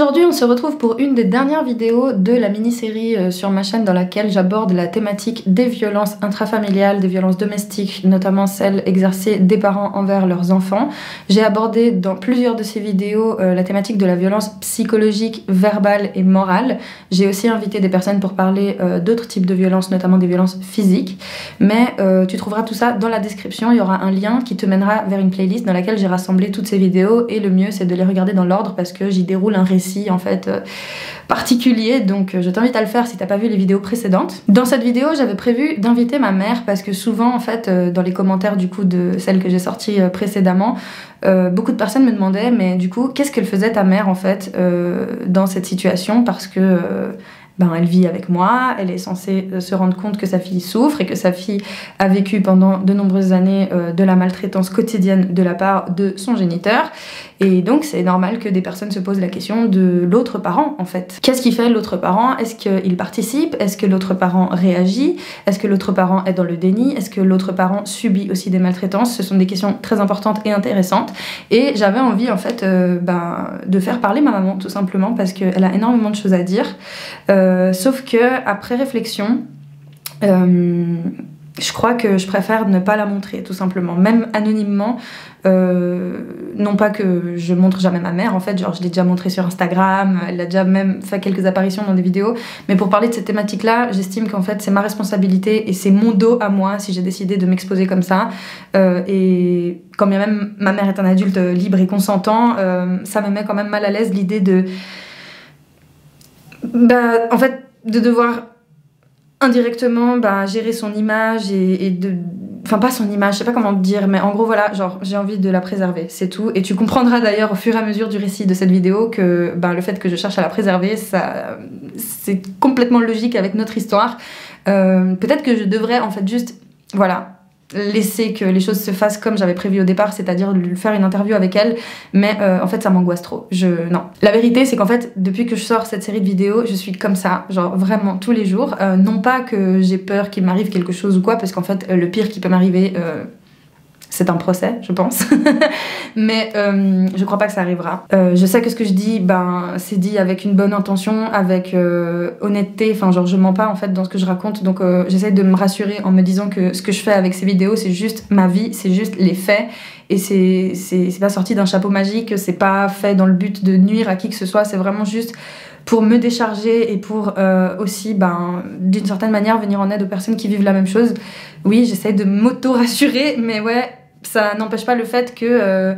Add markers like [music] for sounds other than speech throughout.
Aujourd'hui, on se retrouve pour une des dernières vidéos de la mini-série euh, sur ma chaîne dans laquelle j'aborde la thématique des violences intrafamiliales, des violences domestiques, notamment celles exercées des parents envers leurs enfants. J'ai abordé dans plusieurs de ces vidéos euh, la thématique de la violence psychologique, verbale et morale. J'ai aussi invité des personnes pour parler euh, d'autres types de violences, notamment des violences physiques. Mais tu trouveras tout ça dans la description. Il y aura un lien qui te mènera vers une playlist dans laquelle j'ai rassemblé toutes ces vidéos et le mieux c'est de les regarder dans l'ordre parce que j'y déroule un en fait euh, particulier, donc euh, je t'invite à le faire si t'as pas vu les vidéos précédentes. Dans cette vidéo, j'avais prévu d'inviter ma mère parce que souvent, en fait, euh, dans les commentaires du coup de celle que j'ai sortie précédemment, beaucoup de personnes me demandaient, mais du coup, qu'est-ce qu'elle faisait ta mère en fait dans cette situation? Parce que ben, elle vit avec moi, elle est censée se rendre compte que sa fille souffre et que sa fille a vécu pendant de nombreuses années de la maltraitance quotidienne de la part de son géniteur. Et donc c'est normal que des personnes se posent la question de l'autre parent en fait. Qu'est-ce qui fait l'autre parent? Est-ce qu'il participe? Est-ce que l'autre parent réagit? Est-ce que l'autre parent est dans le déni? Est-ce que l'autre parent subit aussi des maltraitances? Ce sont des questions très importantes et intéressantes. Et j'avais envie en fait euh, ben, de faire parler ma maman tout simplement parce qu'elle a énormément de choses à dire. Euh, sauf que après réflexion, euh, je crois que je préfère ne pas la montrer, tout simplement. Même anonymement, euh, non pas que je montre jamais ma mère, en fait, genre je l'ai déjà montré sur Instagram, elle a déjà même fait quelques apparitions dans des vidéos, mais pour parler de cette thématique-là, j'estime qu'en fait c'est ma responsabilité et c'est mon dos à moi si j'ai décidé de m'exposer comme ça. Euh, et quand bien même ma mère est un adulte libre et consentant, euh, ça me met quand même mal à l'aise l'idée de... Bah, en fait, de devoir indirectement bah, gérer son image et, de enfin pas son image je sais pas comment dire mais en gros voilà genre j'ai envie de la préserver c'est tout. Et tu comprendras d'ailleurs au fur et à mesure du récit de cette vidéo que bah, le fait que je cherche à la préserver ça c'est complètement logique avec notre histoire. Euh, peut-être que je devrais en fait juste voilà laisser que les choses se fassent comme j'avais prévu au départ, c'est-à-dire faire une interview avec elle, mais euh, en fait ça m'angoisse trop. Je non. La vérité c'est qu'en fait depuis que je sors cette série de vidéos, je suis comme ça, genre vraiment tous les jours. Euh, non pas que j'ai peur qu'il m'arrive quelque chose ou quoi, parce qu'en fait euh, le pire qui peut m'arriver c'est un procès, je pense. [laughs] Mais euh, je crois pas que ça arrivera. Euh, je sais que ce que je dis, ben, c'est dit avec une bonne intention, avec euh, honnêteté. Enfin, genre, je mens pas en fait dans ce que je raconte. Donc, j'essaie de me rassurer en me disant que ce que je fais avec ces vidéos, c'est juste ma vie, c'est juste les faits. Et c'est, pas sorti d'un chapeau magique, c'est pas fait dans le but de nuire à qui que ce soit, c'est vraiment juste pour me décharger et pour aussi, ben, d'une certaine manière, venir en aide aux personnes qui vivent la même chose. Oui, j'essaie de m'auto-rassurer, mais ouais, ça n'empêche pas le fait que euh,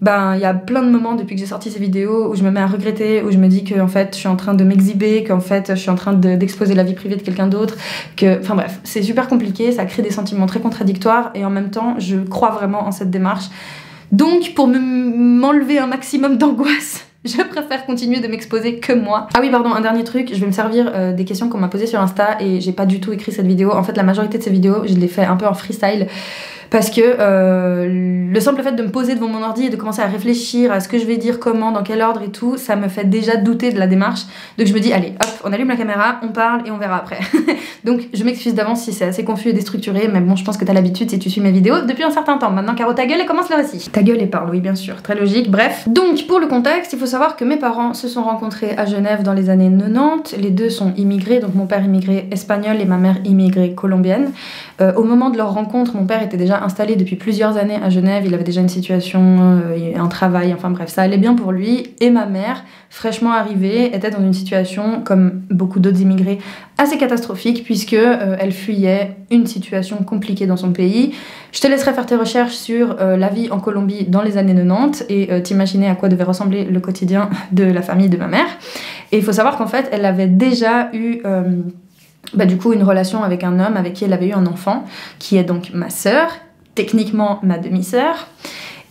ben il y a plein de moments depuis que j'ai sorti ces vidéos où je me mets à regretter, où je me dis que en fait je suis en train de m'exhiber, qu'en fait je suis en train d'exposer la vie privée de quelqu'un d'autre, que enfin bref, c'est super compliqué, ça crée des sentiments très contradictoires et en même temps je crois vraiment en cette démarche. Donc pour m'enlever un maximum d'angoisse, [laughs] je préfère continuer de m'exposer que moi. Ah oui, pardon, un dernier truc, je vais me servir euh, des questions qu'on m'a posées sur Insta et j'ai pas du tout écrit cette vidéo. En fait, la majorité de ces vidéos, je les fais un peu en freestyle parce que euh, le simple fait de me poser devant mon ordi et de commencer à réfléchir à ce que je vais dire, comment, dans quel ordre et tout, ça me fait déjà douter de la démarche. Donc je me dis, allez, hop, on allume la caméra, on parle et on verra après. [laughs] Donc je m'excuse d'avance si c'est assez confus et déstructuré, mais bon, je pense que t'as l'habitude si tu suis mes vidéos depuis un certain temps. Maintenant, Caro, ta gueule et commence le récit. Ta gueule et parle, oui, bien sûr, très logique. Bref. Donc pour le contexte, il faut savoir que mes parents se sont rencontrés à Genève dans les années 90. Les deux sont immigrés, donc mon père immigré espagnol et ma mère immigrée colombienne. Euh, au moment de leur rencontre, mon père était déjà installé depuis plusieurs années à Genève, il avait déjà une situation, euh, un travail, enfin bref, ça allait bien pour lui. Et ma mère, fraîchement arrivée, était dans une situation, comme beaucoup d'autres immigrés, assez catastrophique puisque euh, elle fuyait une situation compliquée dans son pays. Je te laisserai faire tes recherches sur la vie en Colombie dans les années 90 et t'imaginer à quoi devait ressembler le quotidien [laughs] de la famille de ma mère. Et il faut savoir qu'en fait, elle avait déjà eu bah, du coup une relation avec un homme avec qui elle avait eu un enfant, qui est donc ma sœur, techniquement ma demi-sœur.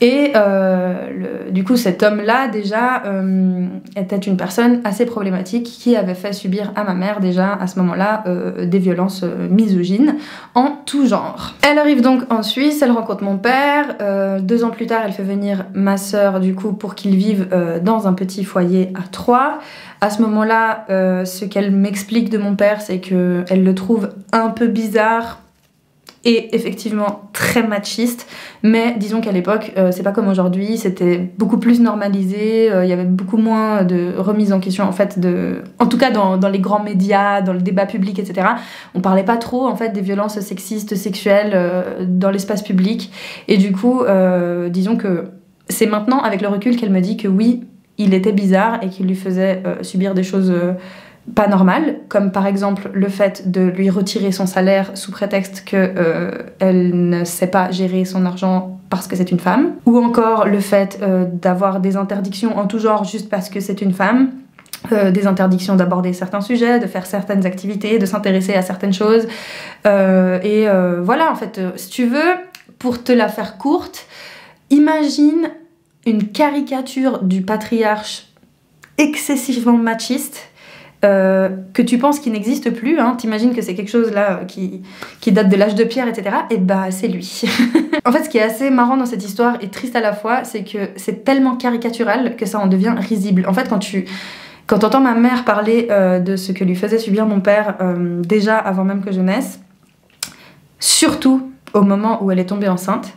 Et euh, du coup, cet homme-là, déjà, euh, était une personne assez problématique qui avait fait subir à ma mère, déjà, à ce moment-là, euh, des violences misogynes en tout genre. Elle arrive donc en Suisse, elle rencontre mon père. deux ans plus tard, elle fait venir ma sœur, du coup, pour qu'ils vivent dans un petit foyer à Troyes. À ce moment-là, ce qu'elle m'explique de mon père, c'est qu'elle le trouve un peu bizarre est effectivement très machiste, mais disons qu'à l'époque, euh, c'est pas comme aujourd'hui, c'était beaucoup plus normalisé, euh, il y avait beaucoup moins de remise en question, en fait, de... en tout cas dans, dans, les grands médias, dans le débat public, etc. On parlait pas trop, en fait, des violences sexistes, sexuelles euh, dans l'espace public, et du coup, disons que c'est maintenant, avec le recul, qu'elle me dit que oui, il était bizarre et qu'il lui faisait subir des choses pas normal, comme par exemple le fait de lui retirer son salaire sous prétexte qu'elle euh, ne sait pas gérer son argent parce que c'est une femme, ou encore le fait euh, d'avoir des interdictions en tout genre juste parce que c'est une femme, euh, des interdictions d'aborder certains sujets, de faire certaines activités, de s'intéresser à certaines choses. et voilà, en fait, si tu veux, pour te la faire courte, imagine une caricature du patriarche excessivement machiste euh, que tu penses qu'il n'existe plus, hein, t'imagines que c'est quelque chose là qui, qui date de l'âge de pierre, etc. Et bah c'est lui. [laughs] en fait, ce qui est assez marrant dans cette histoire et triste à la fois, c'est que c'est tellement caricatural que ça en devient risible. En fait, quand tu quand entends ma mère parler euh, de ce que lui faisait subir mon père euh, déjà avant même que je naisse, surtout au moment où elle est tombée enceinte,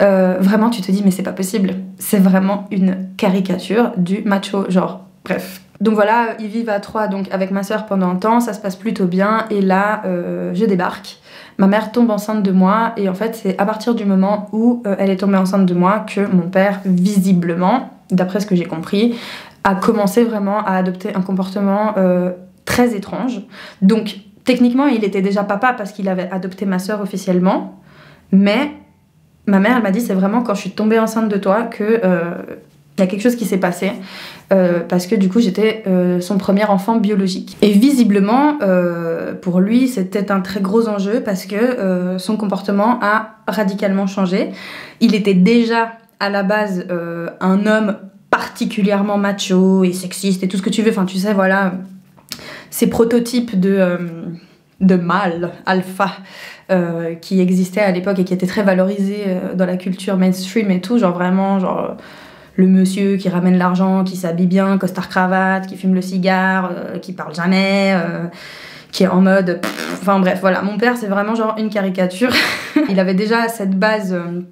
vraiment tu te dis mais c'est pas possible. C'est vraiment une caricature du macho, genre bref. Donc voilà, ils vivent à trois donc avec ma soeur pendant un temps, ça se passe plutôt bien et là euh, je débarque. Ma mère tombe enceinte de moi et en fait c'est à partir du moment où euh, elle est tombée enceinte de moi que mon père visiblement, d'après ce que j'ai compris, a commencé vraiment à adopter un comportement euh, très étrange. Donc techniquement il était déjà papa parce qu'il avait adopté ma soeur officiellement, mais ma mère m'a dit c'est vraiment quand je suis tombée enceinte de toi que il y a quelque chose qui s'est passé euh, parce que du coup j'étais euh, son premier enfant biologique. Et visiblement, euh, pour lui, c'était un très gros enjeu parce que son comportement a radicalement changé. Il était déjà à la base un homme particulièrement macho et sexiste et tout ce que tu veux. Enfin, tu sais, voilà, ces prototypes de, de mâle alpha. qui existaient à l'époque et qui étaient très valorisés dans la culture mainstream et tout, genre vraiment, genre le monsieur qui ramène l'argent, qui s'habille bien, costard cravate, qui fume le cigare, euh, qui parle jamais, euh, qui est en mode. enfin bref, voilà. Mon père, c'est vraiment genre une caricature. [laughs] il avait déjà cette base euh,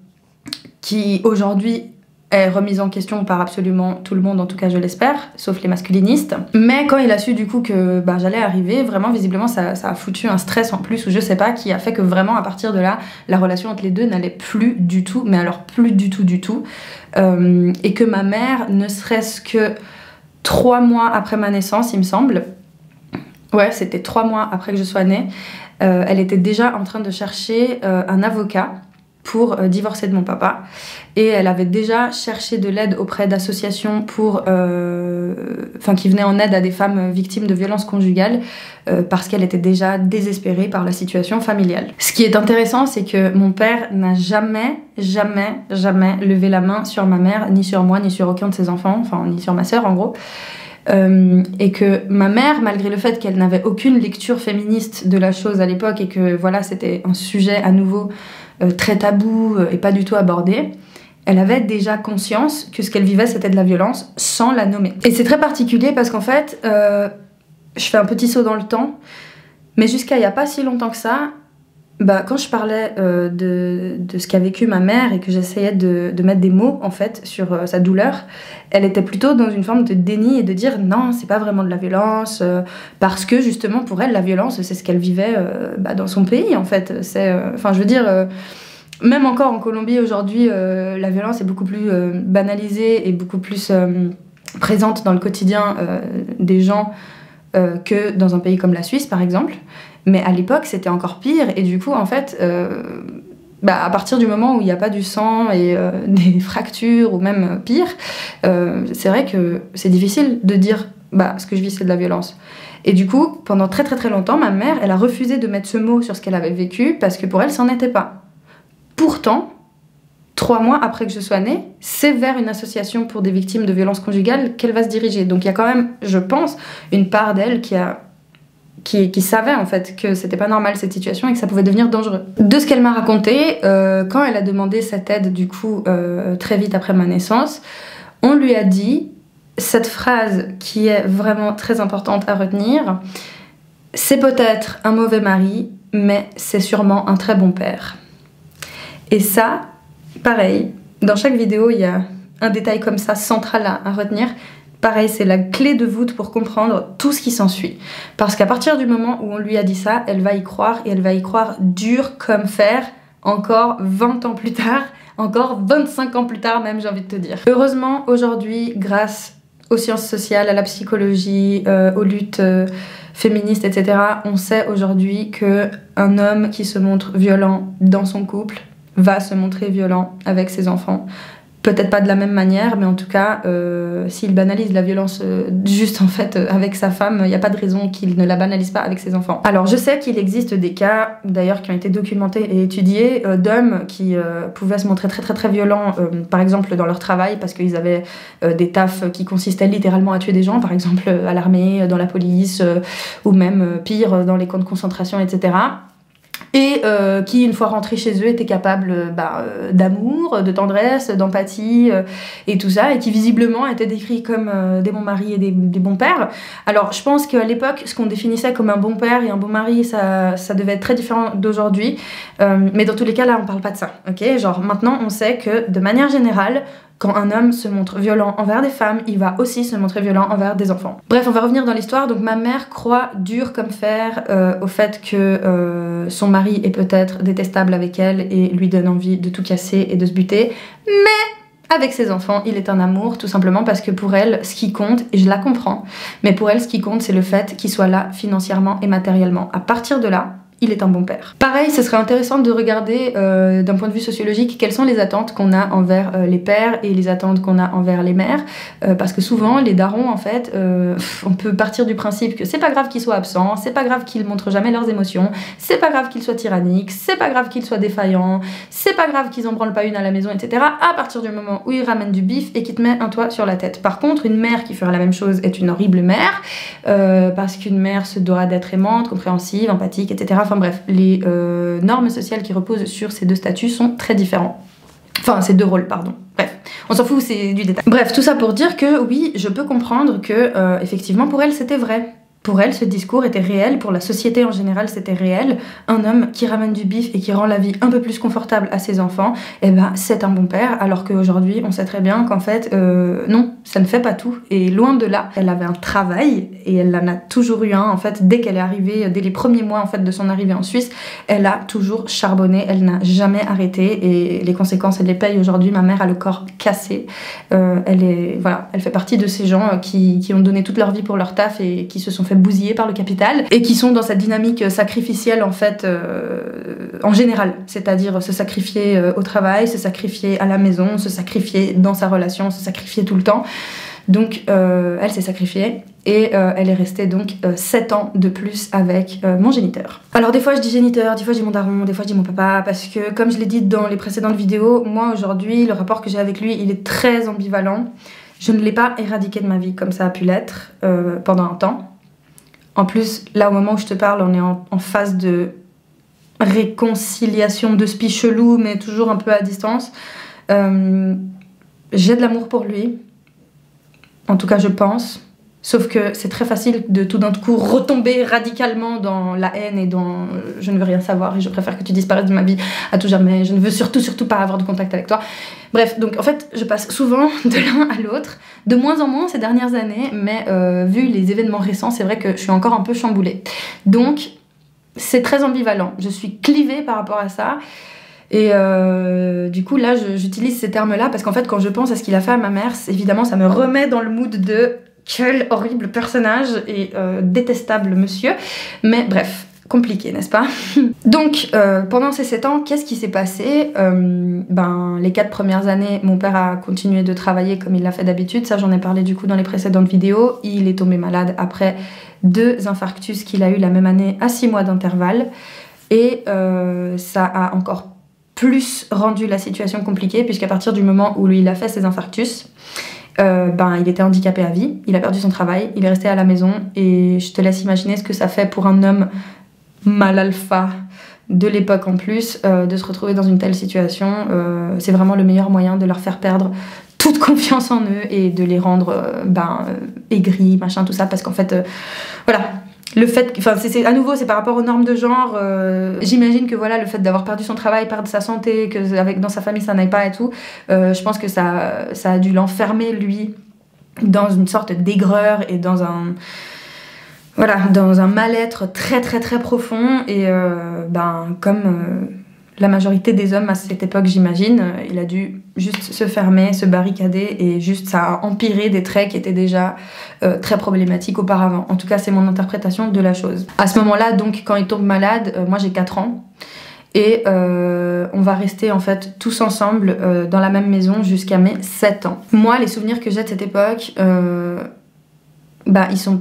qui aujourd'hui est remise en question par absolument tout le monde, en tout cas je l'espère, sauf les masculinistes. Mais quand il a su du coup que bah, j'allais arriver, vraiment visiblement ça, ça, a foutu un stress en plus, ou je sais pas, qui a fait que vraiment à partir de là, la relation entre les deux n'allait plus du tout, mais alors plus du tout du tout. Euh, et que ma mère, ne serait-ce que trois mois après ma naissance, il me semble, ouais c'était trois mois après que je sois née, euh, elle était déjà en train de chercher euh, un avocat pour euh, divorcer de mon papa. Et elle avait déjà cherché de l'aide auprès d'associations pour, euh, qui venaient en aide à des femmes victimes de violences conjugales euh, parce qu'elle était déjà désespérée par la situation familiale. Ce qui est intéressant, c'est que mon père n'a jamais, jamais, jamais levé la main sur ma mère, ni sur moi, ni sur aucun de ses enfants, enfin, ni sur ma sœur en gros. et que ma mère, malgré le fait qu'elle n'avait aucune lecture féministe de la chose à l'époque et que voilà, c'était un sujet à nouveau très tabou euh, et pas du tout abordé, elle avait déjà conscience que ce qu'elle vivait c'était de la violence sans la nommer. Et c'est très particulier parce qu'en fait, euh, je fais un petit saut dans le temps, mais jusqu'à il n'y a pas si longtemps que ça, bah, quand je parlais de, de, ce qu'a vécu ma mère et que j'essayais de, de, mettre des mots en fait sur sa douleur, elle était plutôt dans une forme de déni et de dire non, c'est pas vraiment de la violence, parce que justement pour elle, la violence, c'est ce qu'elle vivait bah, dans son pays en fait. Enfin, je veux dire même encore en Colombie aujourd'hui, euh, la violence est beaucoup plus euh, banalisée et beaucoup plus euh, présente dans le quotidien des gens que dans un pays comme la Suisse, par exemple. Mais à l'époque, c'était encore pire. Et du coup, en fait, bah, à partir du moment où il n'y a pas du sang et [laughs] des fractures, ou même pire, c'est vrai que c'est difficile de dire bah, ce que je vis, c'est de la violence. Et du coup, pendant très très très longtemps, ma mère, elle a refusé de mettre ce mot sur ce qu'elle avait vécu parce que pour elle, c'en était pas. Pourtant, trois mois après que je sois née, c'est vers une association pour des victimes de violences conjugales qu'elle va se diriger. Donc il y a quand même, je pense, une part d'elle qui a qui, savait en fait que c'était pas normal cette situation et que ça pouvait devenir dangereux. De ce qu'elle m'a raconté, euh, quand elle a demandé cette aide du coup euh, très vite après ma naissance, on lui a dit cette phrase qui est vraiment très importante à retenir, c'est peut-être un mauvais mari, mais c'est sûrement un très bon père. Et ça, pareil, dans chaque vidéo, il y a un détail comme ça central à, retenir. Pareil, c'est la clé de voûte pour comprendre tout ce qui s'ensuit. Parce qu'à partir du moment où on lui a dit ça, elle va y croire et elle va y croire dur comme fer encore 20 ans plus tard, encore 25 ans plus tard même j'ai envie de te dire. Heureusement aujourd'hui, grâce aux sciences sociales, à la psychologie, euh, aux luttes euh, féministes, etc., on sait aujourd'hui que un homme qui se montre violent dans son couple va se montrer violent avec ses enfants peut-être pas de la même manière, mais en tout cas, euh, s'il banalise la violence euh, juste en fait euh, avec sa femme, il n'y a pas de raison qu'il ne la banalise pas avec ses enfants. Alors je sais qu'il existe des cas, d'ailleurs, qui ont été documentés et étudiés, d'hommes qui pouvaient se montrer très très très violents, par exemple dans leur travail, parce qu'ils avaient des tafs qui consistaient littéralement à tuer des gens, par exemple à l'armée, dans la police, ou même pire, dans les camps de concentration, etc et euh, qui, une fois rentrés chez eux, étaient capables euh, bah, euh, d'amour, de tendresse, d'empathie et tout ça, et qui visiblement étaient décrits comme des bons maris et des, bons pères. Alors, je pense qu'à l'époque, ce qu'on définissait comme un bon père et un bon mari, ça, ça devait être très différent d'aujourd'hui. mais dans tous les cas, là, on parle pas de ça, ok? Genre, maintenant, on sait que, de manière générale, quand un homme se montre violent envers des femmes, il va aussi se montrer violent envers des enfants. Bref, on va revenir dans l'histoire. Donc ma mère croit dur comme fer euh, au fait que euh, son mari est peut-être détestable avec elle et lui donne envie de tout casser et de se buter. Mais avec ses enfants, il est un amour, tout simplement parce que pour elle, ce qui compte, et je la comprends, mais pour elle, ce qui compte, c'est le fait qu'il soit là financièrement et matériellement. À partir de là, il est un bon père. Pareil, ce serait intéressant de regarder euh, d'un point de vue sociologique quelles sont les attentes qu'on a envers euh, les pères et les attentes qu'on a envers les mères, euh, parce que souvent les darons en fait, on peut partir du principe que c'est pas grave qu'ils soient absents, c'est pas grave qu'ils montrent jamais leurs émotions, c'est pas grave qu'ils soient tyranniques, c'est pas grave qu'ils soient défaillants, c'est pas grave qu'ils en branlent pas une à la maison, etc. À partir du moment où ils ramènent du bif et qu'ils te mettent un toit sur la tête. Par contre, une mère qui fera la même chose est une horrible mère, parce qu'une mère se doit d'être aimante, compréhensive, empathique, etc. Enfin bref, les euh, normes sociales qui reposent sur ces deux statuts sont très différents. Enfin, ces deux rôles, pardon. Bref, on s'en fout, c'est du détail. Bref, tout ça pour dire que oui, je peux comprendre que, euh, effectivement, pour elle, c'était vrai. Pour elle, ce discours était réel, pour la société en général, c'était réel. Un homme qui ramène du bif et qui rend la vie un peu plus confortable à ses enfants, eh ben, c'est un bon père, alors qu'aujourd'hui, on sait très bien qu'en fait, euh, non, ça ne fait pas tout. Et loin de là, elle avait un travail, et elle en a toujours eu un, en fait, dès qu'elle est arrivée, dès les premiers mois, en fait, de son arrivée en Suisse, elle a toujours charbonné, elle n'a jamais arrêté, et les conséquences, elle les paye aujourd'hui. Ma mère a le corps cassé. Euh, elle est, voilà, elle fait partie de ces gens qui, qui ont donné toute leur vie pour leur taf et qui se sont fait bousiller par le capital et qui sont dans cette dynamique sacrificielle en fait euh, en général, c'est-à-dire se sacrifier euh, au travail, se sacrifier à la maison, se sacrifier dans sa relation, se sacrifier tout le temps. Donc euh, elle s'est sacrifiée et elle est restée donc 7 ans de plus avec mon géniteur. Alors des fois je dis géniteur, des fois je dis mon daron, des fois je dis mon papa parce que comme je l'ai dit dans les précédentes vidéos, moi aujourd'hui le rapport que j'ai avec lui il est très ambivalent. Je ne l'ai pas éradiqué de ma vie comme ça a pu l'être pendant un temps. En plus, là, au moment où je te parle, on est en, phase de réconciliation de spi chelou, mais toujours un peu à distance. Euh, j'ai de l'amour pour lui. En tout cas, je pense. Sauf que c'est très facile de tout d'un coup retomber radicalement dans la haine et dans je ne veux rien savoir et je préfère que tu disparaisses de ma vie à tout jamais. Je ne veux surtout, surtout pas avoir de contact avec toi. Bref, donc en fait, je passe souvent [laughs] de l'un à l'autre, de moins en moins ces dernières années, mais euh, vu les événements récents, c'est vrai que je suis encore un peu chamboulée. Donc, c'est très ambivalent. Je suis clivée par rapport à ça. Et euh, du coup, là, j'utilise ces termes-là parce qu'en fait, quand je pense à ce qu'il a fait à ma mère, évidemment, ça me remet dans le mood de quel horrible personnage et euh, détestable monsieur. Mais bref, compliqué, n'est-ce pas? [laughs] Donc, euh, pendant ces 7 ans, qu'est-ce qui s'est passé? Euh, Ben, les 4 premières années, mon père a continué de travailler comme il l'a fait d'habitude. Ça, j'en ai parlé du coup dans les précédentes vidéos. Il est tombé malade après deux infarctus qu'il a eu la même année à 6 mois d'intervalle. Et ça a encore plus rendu la situation compliquée, puisqu'à partir du moment où lui, il a fait ses infarctus, euh, ben, il était handicapé à vie, il a perdu son travail, il est resté à la maison et je te laisse imaginer ce que ça fait pour un homme mal alpha de l'époque en plus euh, de se retrouver dans une telle situation. Euh, c'est vraiment le meilleur moyen de leur faire perdre toute [laughs] confiance en eux et de les rendre ben, aigris, machin, tout ça, parce qu'en fait, voilà, le fait, enfin c'est à nouveau c'est par rapport aux normes de genre. euh, J'imagine que voilà le fait d'avoir perdu son travail, perdre sa santé, que avec dans sa famille ça n'aille pas et tout. euh, je pense que ça ça a dû l'enfermer lui dans une sorte d'aigreur et dans un voilà dans un mal-être très très très profond et euh, ben comme la majorité des hommes à cette époque j'imagine, euh, il a dû juste se fermer, se barricader et juste ça a empiré des traits qui étaient déjà euh, très problématiques auparavant. En tout cas, c'est mon interprétation de la chose. À ce moment-là, donc, quand il tombe malade, euh, moi j'ai 4 ans. Et on va rester en fait tous ensemble dans la même maison jusqu'à mes 7 ans. Moi, les souvenirs que j'ai de cette époque, bah, ils sont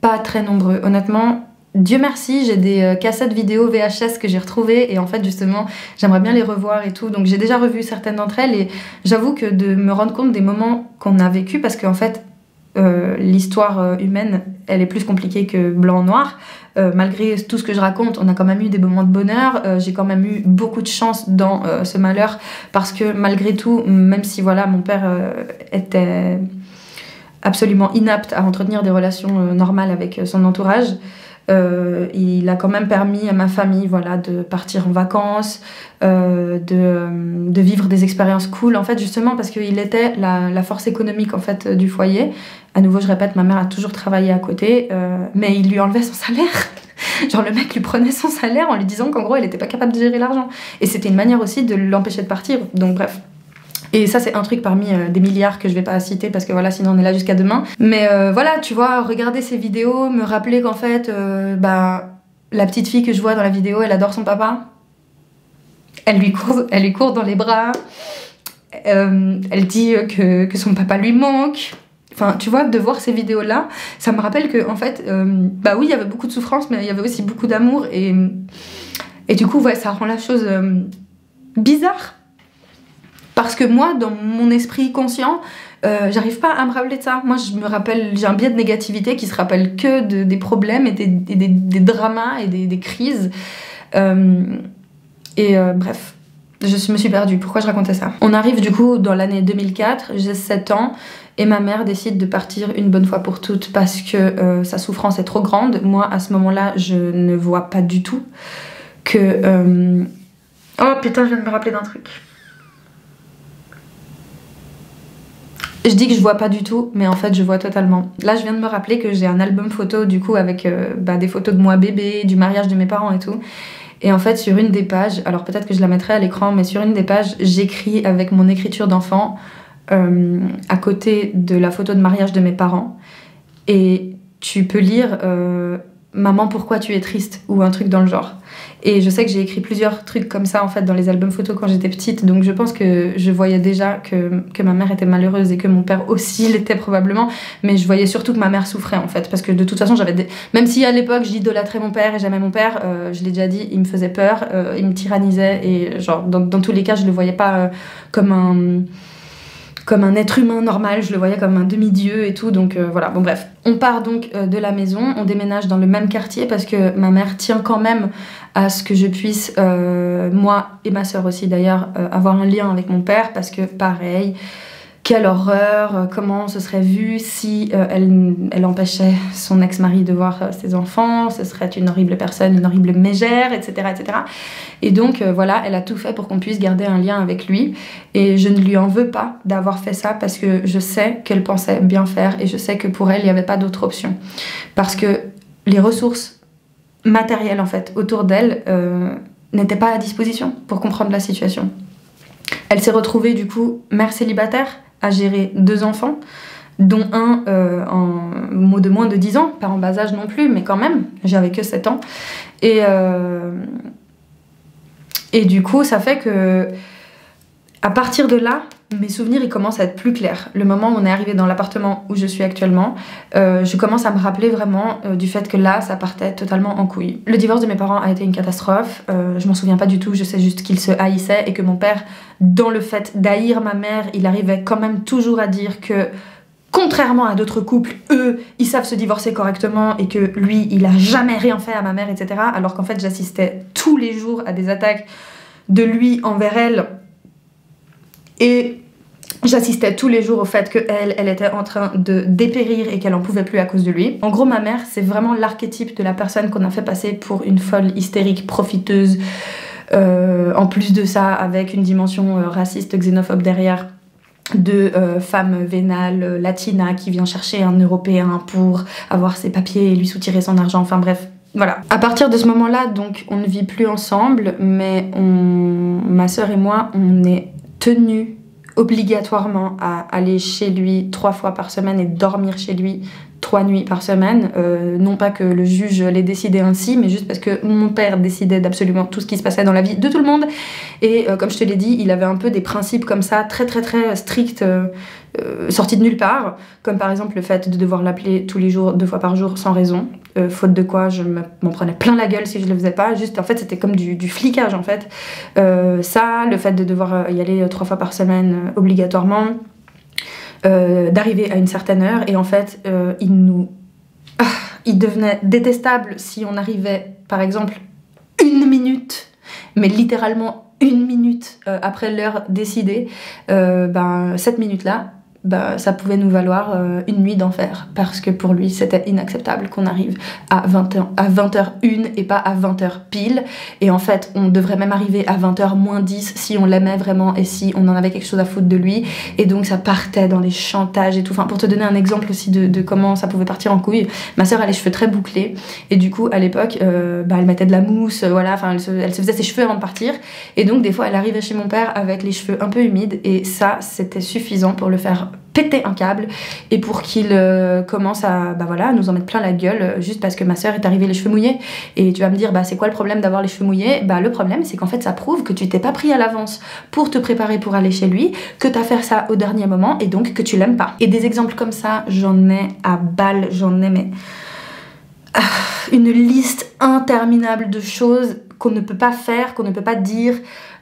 pas très nombreux. Honnêtement, Dieu merci, j'ai des euh, cassettes vidéo VHS que j'ai retrouvées et en fait justement j'aimerais bien les revoir et tout. Donc j'ai déjà revu certaines d'entre elles et j'avoue que de me rendre compte des moments qu'on a vécu parce qu'en fait euh, l'histoire euh, humaine elle est plus compliquée que blanc-noir. Malgré tout ce que je raconte, on a quand même eu des moments de bonheur. J'ai quand même eu beaucoup de chance dans ce malheur parce que malgré tout, même si voilà mon père était absolument inapte à entretenir des relations normales avec son entourage, euh, il a quand même permis à ma famille voilà, de partir en vacances, euh, de, euh, de vivre des expériences cool, en fait, justement parce qu'il était la, force économique en fait, du foyer. À nouveau, je répète, ma mère a toujours travaillé à côté, mais il lui enlevait son salaire. [laughs] Genre, le mec lui prenait son salaire en lui disant qu'en gros, elle n'était pas capable de gérer l'argent. Et c'était une manière aussi de l'empêcher de partir. Donc, bref. Et ça, c'est un truc parmi euh, des milliards que je vais pas citer parce que voilà, sinon on est là jusqu'à demain. Mais euh, voilà, tu vois, regarder ces vidéos, me rappeler qu'en fait, euh, bah, la petite fille que je vois dans la vidéo, elle adore son papa. Elle lui court, dans les bras. Elle dit que, son papa lui manque. Enfin, tu vois, de voir ces vidéos-là, ça me rappelle que, en fait, bah oui, il y avait beaucoup de souffrance, mais il y avait aussi beaucoup d'amour. Et, et du coup, ça rend la chose bizarre. Parce que moi, dans mon esprit conscient, euh, j'arrive pas à me rappeler de ça. Moi, je me rappelle, j'ai un biais de négativité qui se rappelle que de- des problèmes et des, dramas et des, crises. Euh, et euh, bref, je me suis perdue. Pourquoi je racontais ça? On arrive du coup dans l'année 2004, j'ai 7 ans. Et ma mère décide de partir une bonne fois pour toutes parce que sa souffrance est trop grande. Moi, à ce moment-là, je ne vois pas du tout que... Oh putain, je viens de me rappeler d'un truc. Je dis que je vois pas du tout, mais en fait je vois totalement. Là, je viens de me rappeler que j'ai un album photo du coup avec euh, bah, des photos de moi bébé, du mariage de mes parents et tout. Et en fait, sur une des pages, alors peut-être que je la mettrai à l'écran, mais sur une des pages, j'écris avec mon écriture d'enfant euh, à côté de la photo de mariage de mes parents. Et tu peux lire euh, Maman, pourquoi tu es triste ou un truc dans le genre. Et je sais que j'ai écrit plusieurs trucs comme ça en fait dans les albums photos quand j'étais petite, donc je pense que je voyais déjà que, ma mère était malheureuse et que mon père aussi [laughs] l'était probablement, mais je voyais surtout que ma mère souffrait en fait, parce que de toute façon j'avais des... Même si à l'époque j'idolâtrais mon père et j'aimais mon père, euh, je l'ai déjà dit, il me faisait peur, euh, il me tyrannisait et genre dans, dans tous les cas je le voyais pas euh, comme un comme un être humain normal, je le voyais comme un demi-dieu et tout, donc euh, voilà, bon bref. On part donc euh, de la maison, on déménage dans le même quartier parce que ma mère tient quand même à ce que je puisse, euh, moi et ma sœur aussi d'ailleurs, avoir un lien avec mon père parce que pareil, quelle horreur, euh, comment ce serait vu si euh, elle, empêchait son ex-mari de voir euh, ses enfants, ce serait une horrible personne, une horrible mégère, etc. etc. Et donc voilà, elle a tout fait pour qu'on puisse garder un lien avec lui. Et je ne lui en veux pas d'avoir fait ça parce que je sais qu'elle pensait bien faire et je sais que pour elle, il n'y avait pas d'autre option. Parce que les ressources matérielles, en fait, autour d'elle n'étaient pas à disposition pour comprendre la situation. Elle s'est retrouvée, du coup, mère célibataire, à gérer deux enfants, dont un euh, en de moins de 10 ans, pas en bas âge non plus, mais quand même, j'avais que 7 ans. Et, euh, et du coup, ça fait que à partir de là, mes souvenirs ils commencent à être plus clairs. Le moment où on est arrivé dans l'appartement où je suis actuellement, euh, je commence à me rappeler vraiment euh, du fait que là, ça partait totalement en couille. Le divorce de mes parents a été une catastrophe. Euh, je m'en souviens pas du tout. Je sais juste qu'ils se haïssaient et que mon père, dans le fait d'haïr ma mère, il arrivait quand même toujours à dire que contrairement à d'autres couples, eux, ils savent se divorcer correctement et que lui, il a jamais rien fait à ma mère, etc. Alors qu'en fait, j'assistais tous les jours à des attaques de lui envers elle. Et J'assistais tous les jours au fait qu'elle, elle était en train de dépérir et qu'elle en pouvait plus à cause de lui. En gros, ma mère, c'est vraiment l'archétype de la personne qu'on a fait passer pour une folle hystérique, profiteuse. Euh, en plus de ça, avec une dimension euh, raciste, xénophobe derrière de euh, femme vénale latina qui vient chercher un Européen pour avoir ses papiers et lui soutirer son argent. Enfin bref, voilà. À partir de ce moment-là, donc, on ne vit plus ensemble, mais ma sœur et moi, on est obligatoirement à aller chez lui trois fois par semaine et dormir chez lui trois nuits par semaine. Euh, non pas que le juge l'ait décidé ainsi, mais juste parce que mon père décidait d'absolument tout ce qui se passait dans la vie de tout le monde. Et euh, comme je te l'ai dit, il avait un peu des principes comme ça, très très très stricts, euh, sortis de nulle part. Comme par exemple le fait de devoir l'appeler tous les jours, deux fois par jour, sans raison. faute de quoi je m'en prenais plein la gueule si je le faisais pas. Juste en fait c'était comme du, du, flicage en fait. ça, le fait de devoir y aller trois fois par semaine obligatoirement. Euh, d'arriver à une certaine heure. Et en fait euh, il nous ah, il devenait détestable si on arrivait par exemple une minute mais littéralement une minute euh, après l'heure décidée. Ben cette minute là bah, ça pouvait nous valoir euh, une nuit d'enfer. Parce que pour lui, c'était inacceptable qu'on arrive à 20h, à 20h1 et pas à 20h pile. Et en fait, on devrait même arriver à 20h moins 10 si on l'aimait vraiment et si on en avait quelque chose à foutre de lui. Et donc, ça partait dans les chantages et tout. Enfin, pour te donner un exemple aussi de, comment ça pouvait partir en couille, ma soeur a les cheveux très bouclés. Et du coup, à l'époque, euh, bah, elle mettait de la mousse, voilà. Enfin, elle se, elle se faisait ses cheveux avant de partir. Et donc, des fois, elle arrivait chez mon père avec les cheveux un peu humides. Et ça, c'était suffisant pour le faire péter un câble et pour qu'il euh, commence à bah voilà, nous en mettre plein la gueule euh, juste parce que ma soeur est arrivée les cheveux mouillés. Et tu vas me dire, bah c'est quoi le problème d'avoir les cheveux mouillés? Bah le problème, c'est qu'en fait, ça prouve que tu t'es pas pris à l'avance pour te préparer pour aller chez lui, que tu as fait ça au dernier moment et donc que tu l'aimes pas. Et des exemples comme ça, j'en ai à balle, j'en ai mais. Ah, une liste interminable de choses qu'on ne peut pas faire, qu'on ne peut pas dire,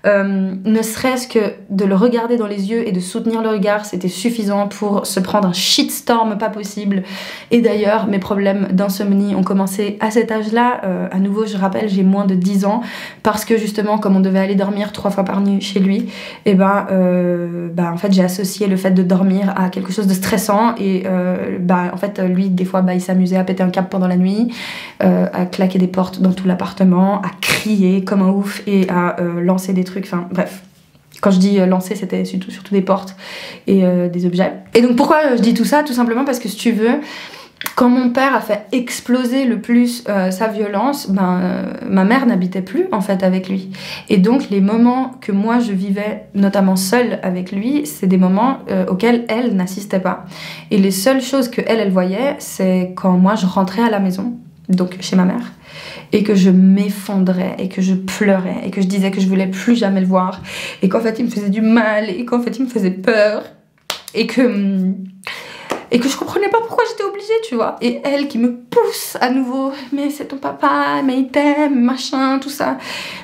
euh, ne serait-ce que de le regarder dans les yeux et de soutenir le regard, c'était suffisant pour se prendre un shitstorm pas possible. Et d'ailleurs, mes problèmes d'insomnie ont commencé à cet âge-là. Euh, à nouveau, je rappelle, j'ai moins de 10 ans parce que justement, comme on devait aller dormir trois fois par nuit chez lui, et eh ben, euh, bah, en fait, j'ai associé le fait de dormir à quelque chose de stressant et bah, en fait, lui, des fois, bah, il s'amusait à péter un câble pendant la nuit, à claquer des portes dans tout l'appartement, à crier comme un ouf et à lancer des trucs enfin bref. Quand je dis euh, lancer, c'était surtout, des portes et euh, des objets. Et donc pourquoi euh, je dis tout ça? Tout simplement parce que si tu veux, quand mon père a fait exploser le plus sa violence, ben, ma mère n'habitait plus en fait avec lui. Et donc les moments que moi je vivais, notamment seule avec lui, c'est des moments auxquels elle n'assistait pas. Et les seules choses que elle, elle voyait, c'est quand moi je rentrais à la maison, donc chez ma mère, et que je m'effondrais et que je pleurais et que je disais que je voulais plus jamais le voir et qu'en fait il me faisait du mal et qu'en fait il me faisait peur et que et que je comprenais pas pourquoi j'étais obligée, tu vois. Et elle qui me pousse à nouveau, mais c'est ton papa, mais il t'aime, machin, tout ça.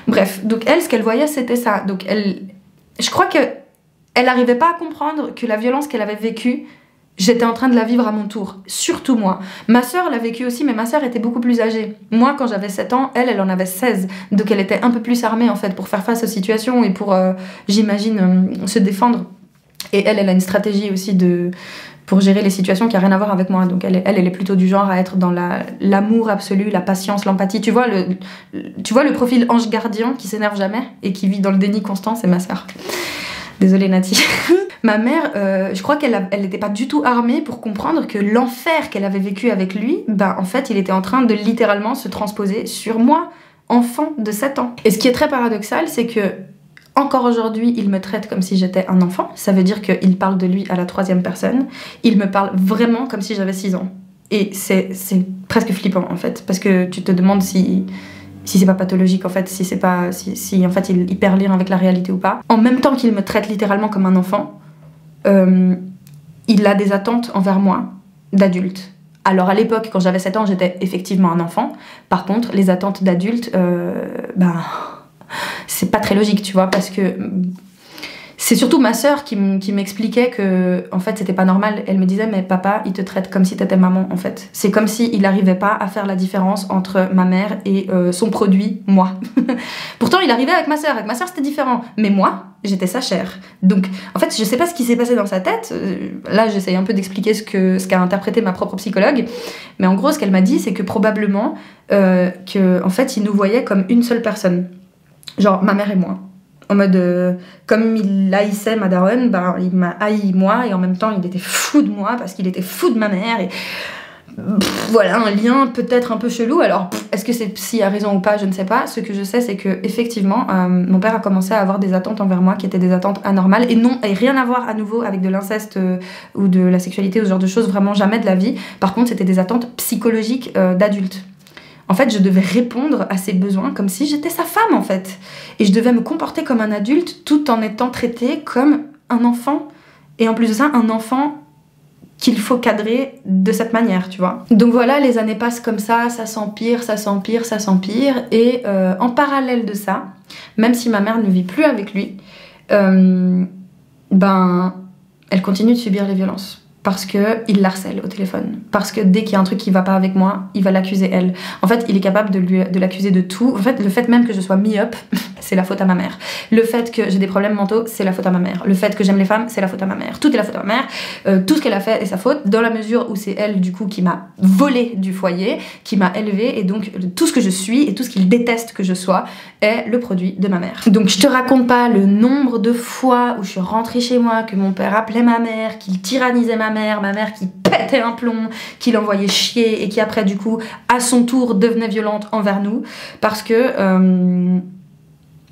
Bref, donc elle, ce qu'elle voyait, c'était ça. Donc elle, je crois que elle n'arrivait pas à comprendre que la violence qu'elle avait vécue, J'étais en train de la vivre à mon tour, surtout moi. Ma sœur l'a vécu aussi, mais ma sœur était beaucoup plus âgée. Moi, quand j'avais 7 ans, elle, elle en avait 16. Donc elle était un peu plus armée, en fait, pour faire face aux situations et pour, euh, j'imagine, euh, se défendre. Et elle, elle a une stratégie aussi de pour gérer les situations qui a rien à voir avec moi. Donc elle, elle, est plutôt du genre à être dans l'amour absolu, la patience, l'empathie. Tu vois le, tu vois le profil ange gardien qui s'énerve jamais et qui vit dans le déni constant, c'est ma sœur. Désolée Nati. [laughs] Ma mère, euh, je crois qu'elle n'était pas du tout armée pour comprendre que l'enfer qu'elle avait vécu avec lui, ben en fait, il était en train de littéralement se transposer sur moi, enfant de 7 ans. Et ce qui est très paradoxal, c'est que encore aujourd'hui, il me traite comme si j'étais un enfant. Ça veut dire qu'il parle de lui à la troisième personne. Il me parle vraiment comme si j'avais 6 ans. Et c'est presque flippant en fait, parce que tu te demandes si si c'est pas pathologique en fait, si c'est pas si, en fait il, perd lien avec la réalité ou pas. En même temps qu'il me traite littéralement comme un enfant, euh, il a des attentes envers moi d'adulte. Alors à l'époque, quand j'avais 7 ans, j'étais effectivement un enfant. Par contre, les attentes d'adulte, euh, ben, [laughs] c'est pas très logique, tu vois, parce que c'est surtout ma sœur qui m'expliquait que en fait c'était pas normal. Elle me disait mais papa il te traite comme si t'étais maman en fait. C'est comme si il n'arrivait pas à faire la différence entre ma mère et euh, son produit moi. [laughs] Pourtant il arrivait avec ma sœur. Avec ma sœur c'était différent. Mais moi j'étais sa chair. Donc en fait je sais pas ce qui s'est passé dans sa tête. Euh, là j'essaye un peu d'expliquer ce qu'a interprété ma propre psychologue. Mais en gros ce qu'elle m'a dit c'est que probablement euh, en fait il nous voyait comme une seule personne. Genre ma mère et moi. En mode, euh, comme il haïssait ma daronne, ben, il m'a haï moi, et en même temps, il était fou de moi parce qu'il était fou de ma mère. Voilà, un lien peut-être un peu chelou. Alors, est-ce que c'est s'il a raison ou pas, je ne sais pas. Ce que je sais, c'est que effectivement, euh, mon père a commencé à avoir des attentes envers moi qui étaient des attentes anormales et non, et rien à voir à nouveau avec de l'inceste euh, ou de la sexualité ou ce genre de choses, vraiment jamais de la vie. Par contre, c'était des attentes psychologiques d'adultes. En fait, je devais répondre à ses besoins comme si j'étais sa femme, en fait. Et je devais me comporter comme un adulte tout en étant traité comme un enfant. Et en plus de ça, un enfant qu'il faut cadrer de cette manière, tu vois. Donc voilà, les années passent comme ça, ça s'empire, ça s'empire, ça s'empire. Et euh, en parallèle de ça, même si ma mère ne vit plus avec lui, euh, ben, elle continue de subir les violences parce que il l'harcèle au téléphone. Parce que dès qu'il y a un truc qui va pas avec moi, il va l'accuser elle. En fait, il est capable de, lui, de l'accuser de tout. En fait, le fait même que je sois myope, [laughs] c'est la faute à ma mère. Le fait que j'ai des problèmes mentaux, c'est la faute à ma mère. Le fait que j'aime les femmes, c'est la faute à ma mère. Tout est la faute à ma mère. Euh, tout ce qu'elle a fait est sa faute, dans la mesure où c'est elle, du coup, qui m'a volé du foyer, qui m'a élevé, et donc tout ce que je suis et tout ce qu'il déteste que je sois est le produit de ma mère. Donc je te raconte pas le nombre de fois où je suis rentrée chez moi, que mon père appelait ma mère, qu'il tyrannisait ma ma mère qui pétait un plomb, qui l'envoyait chier et qui après du coup à son tour devenait violente envers nous. Parce que euh,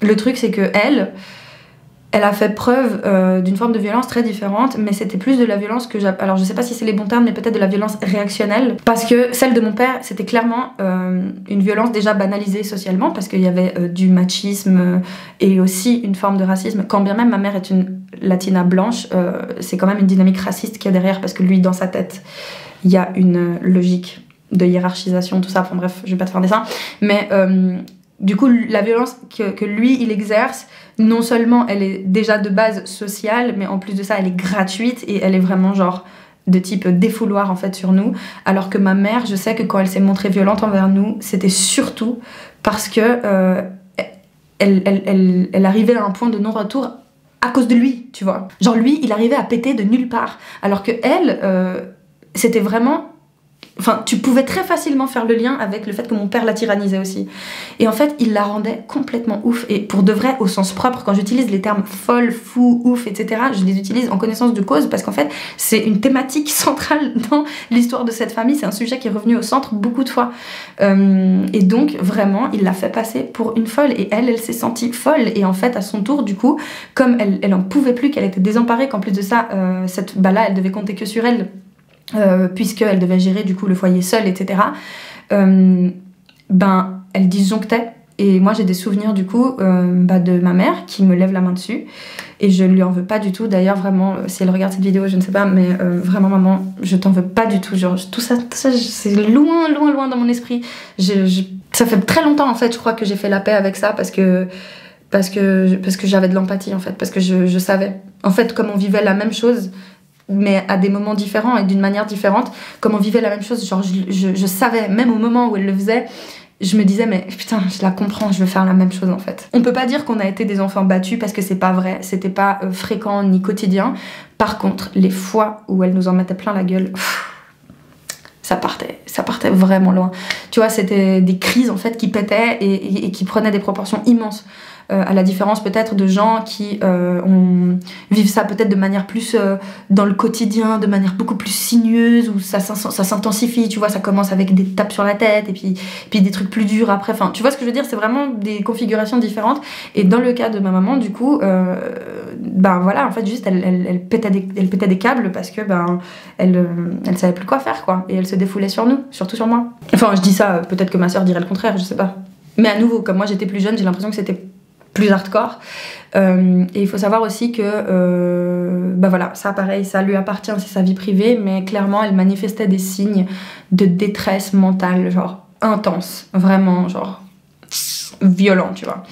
le truc c'est que elle elle a fait preuve euh, d'une forme de violence très différente, mais c'était plus de la violence que j'appelle. Alors je sais pas si c'est les bons termes, mais peut-être de la violence réactionnelle. Parce que celle de mon père, c'était clairement euh, une violence déjà banalisée socialement, parce qu'il y avait euh, du machisme et aussi une forme de racisme. Quand bien même ma mère est une latina blanche, c'est quand même une dynamique raciste qu'il y a derrière, parce que lui, dans sa tête, il y a une logique de hiérarchisation, tout ça. Enfin bref, je vais pas te faire dessin. Mais du coup, la violence que, lui, il exerce, non seulement elle est déjà de base sociale, mais en plus de ça, elle est gratuite et elle est vraiment genre de type défouloir en fait sur nous. Alors que ma mère, je sais que quand elle s'est montrée violente envers nous, c'était surtout parce que euh, elle, elle, elle, elle, arrivait à un point de non-retour à cause de lui, tu vois. Genre lui, il arrivait à péter de nulle part. Alors que elle, euh, c'était vraiment Enfin, tu pouvais très facilement faire le lien avec le fait que mon père la tyrannisait aussi. Et en fait, il la rendait complètement ouf. Et pour de vrai, au sens propre, quand j'utilise les termes folle, fou, ouf, etc., je les utilise en connaissance de cause parce qu'en fait, c'est une thématique [laughs] centrale dans l'histoire de cette famille. C'est un sujet qui est revenu au centre beaucoup de fois. Euh, et donc, vraiment, il l'a fait passer pour une folle. Et elle, elle s'est sentie folle. Et en fait, à son tour, du coup, comme elle, elle en pouvait plus, qu'elle était désemparée, qu'en plus de ça, euh, cette bah là, elle devait compter que sur elle euh, puisqu'elle devait gérer du coup le foyer seule, etc. Euh, ben, elle disjonctait. Et moi, j'ai des souvenirs du coup euh, bah, de ma mère qui me lève la main dessus. Et je ne lui en veux pas du tout. D'ailleurs, vraiment, si elle regarde cette vidéo, je ne sais pas, mais vraiment, maman, je t'en veux pas du tout. Genre, tout ça, ça c'est loin, loin, loin dans mon esprit. ça fait très longtemps, en fait, je crois que j'ai fait la paix avec ça parce que parce que, parce que j'avais de l'empathie en fait, parce que je, je, savais. En fait, comme on vivait la même chose, mais à des moments différents et d'une manière différente, comme on vivait la même chose, genre je, savais, même au moment où elle le faisait, je me disais mais putain je la comprends je veux faire la même chose en fait. On peut pas dire qu'on a été des enfants battus parce que c'est pas vrai c'était pas euh, fréquent ni quotidien. Par contre les fois où elle nous en mettait plein la gueule ça partait ça partait vraiment loin. Tu vois c'était des crises en fait qui pétaient et qui prenaient des proportions immenses euh, à la différence peut-être de gens qui euh, vivent ça peut-être de manière plus euh, dans le quotidien, de manière beaucoup plus sinueuse, où ça, s'intensifie, tu vois, ça commence avec des tapes sur la tête et puis, des trucs plus durs après. Enfin, tu vois ce que je veux dire, c'est vraiment des configurations différentes. Et dans le cas de ma maman, du coup, ben voilà, en fait, juste elle, pétait, des, câbles parce que ben elle, elle savait plus quoi faire, quoi. Et elle se défoulait sur nous, surtout sur moi. Enfin, je dis ça, peut-être que ma soeur dirait le contraire, je sais pas. Mais à nouveau, comme moi j'étais plus jeune, j'ai l'impression que c'était plus hardcore. Euh, et il faut savoir aussi que, euh, bah voilà, ça pareil, ça lui appartient, c'est sa vie privée, mais clairement, elle manifestait des signes de détresse mentale, genre intense, vraiment, genre violent, tu vois.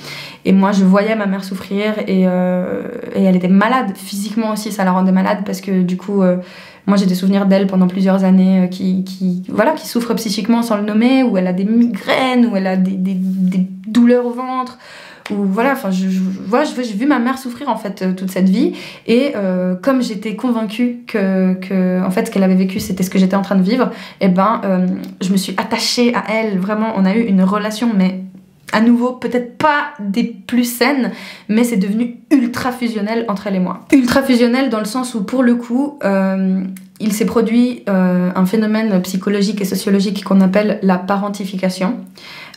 Et moi, je voyais ma mère souffrir et, euh, et elle était malade. Physiquement aussi, ça la rendait malade parce que du coup, euh, moi j'ai des souvenirs d'elle pendant plusieurs années qui, qui, voilà, qui souffre psychiquement sans le nommer, où elle a des migraines, où elle a des, des, des douleurs au ventre ou voilà enfin je, voilà, j'ai vu ma mère souffrir en fait euh, toute cette vie et euh, comme j'étais convaincue que, en fait ce qu'elle avait vécu c'était ce que j'étais en train de vivre et eh ben euh, je me suis attachée à elle vraiment on a eu une relation mais à nouveau, peut-être pas des plus saines, mais c'est devenu ultra fusionnel entre elle et moi. Ultra fusionnel dans le sens où, pour le coup, il s'est produit un phénomène psychologique et sociologique qu'on appelle la parentification.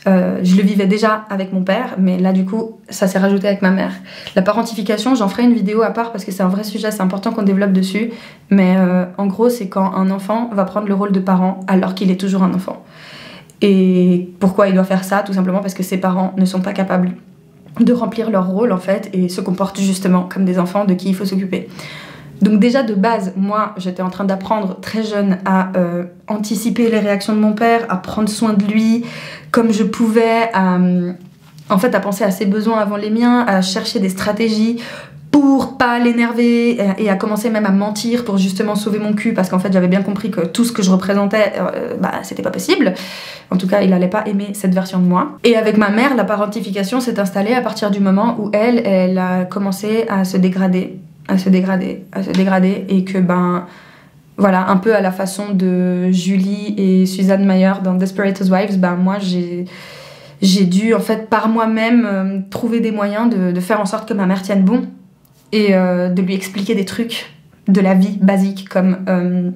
Euh, je le vivais déjà avec mon père, mais là du coup, ça s'est rajouté avec ma mère. La parentification, j'en ferai une vidéo à part parce que c'est un vrai sujet, c'est important qu'on développe dessus. Mais euh, en gros, c'est quand un enfant va prendre le rôle de parent alors qu'il est toujours un enfant. Et pourquoi il doit faire ça? Tout simplement parce que ses parents ne sont pas capables de remplir leur rôle en fait et se comportent justement comme des enfants de qui il faut s'occuper. Donc déjà de base, moi, j'étais en train d'apprendre très jeune à euh, anticiper les réactions de mon père, à prendre soin de lui comme je pouvais, à, en fait, à penser à ses besoins avant les miens, à chercher des stratégies pour pas l'énerver et à commencer même à mentir pour justement sauver mon cul parce qu'en fait j'avais bien compris que tout ce que je représentais euh, bah c'était pas possible. En tout cas il allait pas aimer cette version de moi. Et avec ma mère la parentification s'est installée à partir du moment où elle elle a commencé à se dégrader à se dégrader, à se dégrader, et que ben voilà, un peu à la façon de Julie et Suzanne Mayer dans Desperate Housewives, ben moi j'ai dû en fait par moi-même euh, trouver des moyens de, de, faire en sorte que ma mère tienne bon et euh, de lui expliquer des trucs de la vie basique comme euh,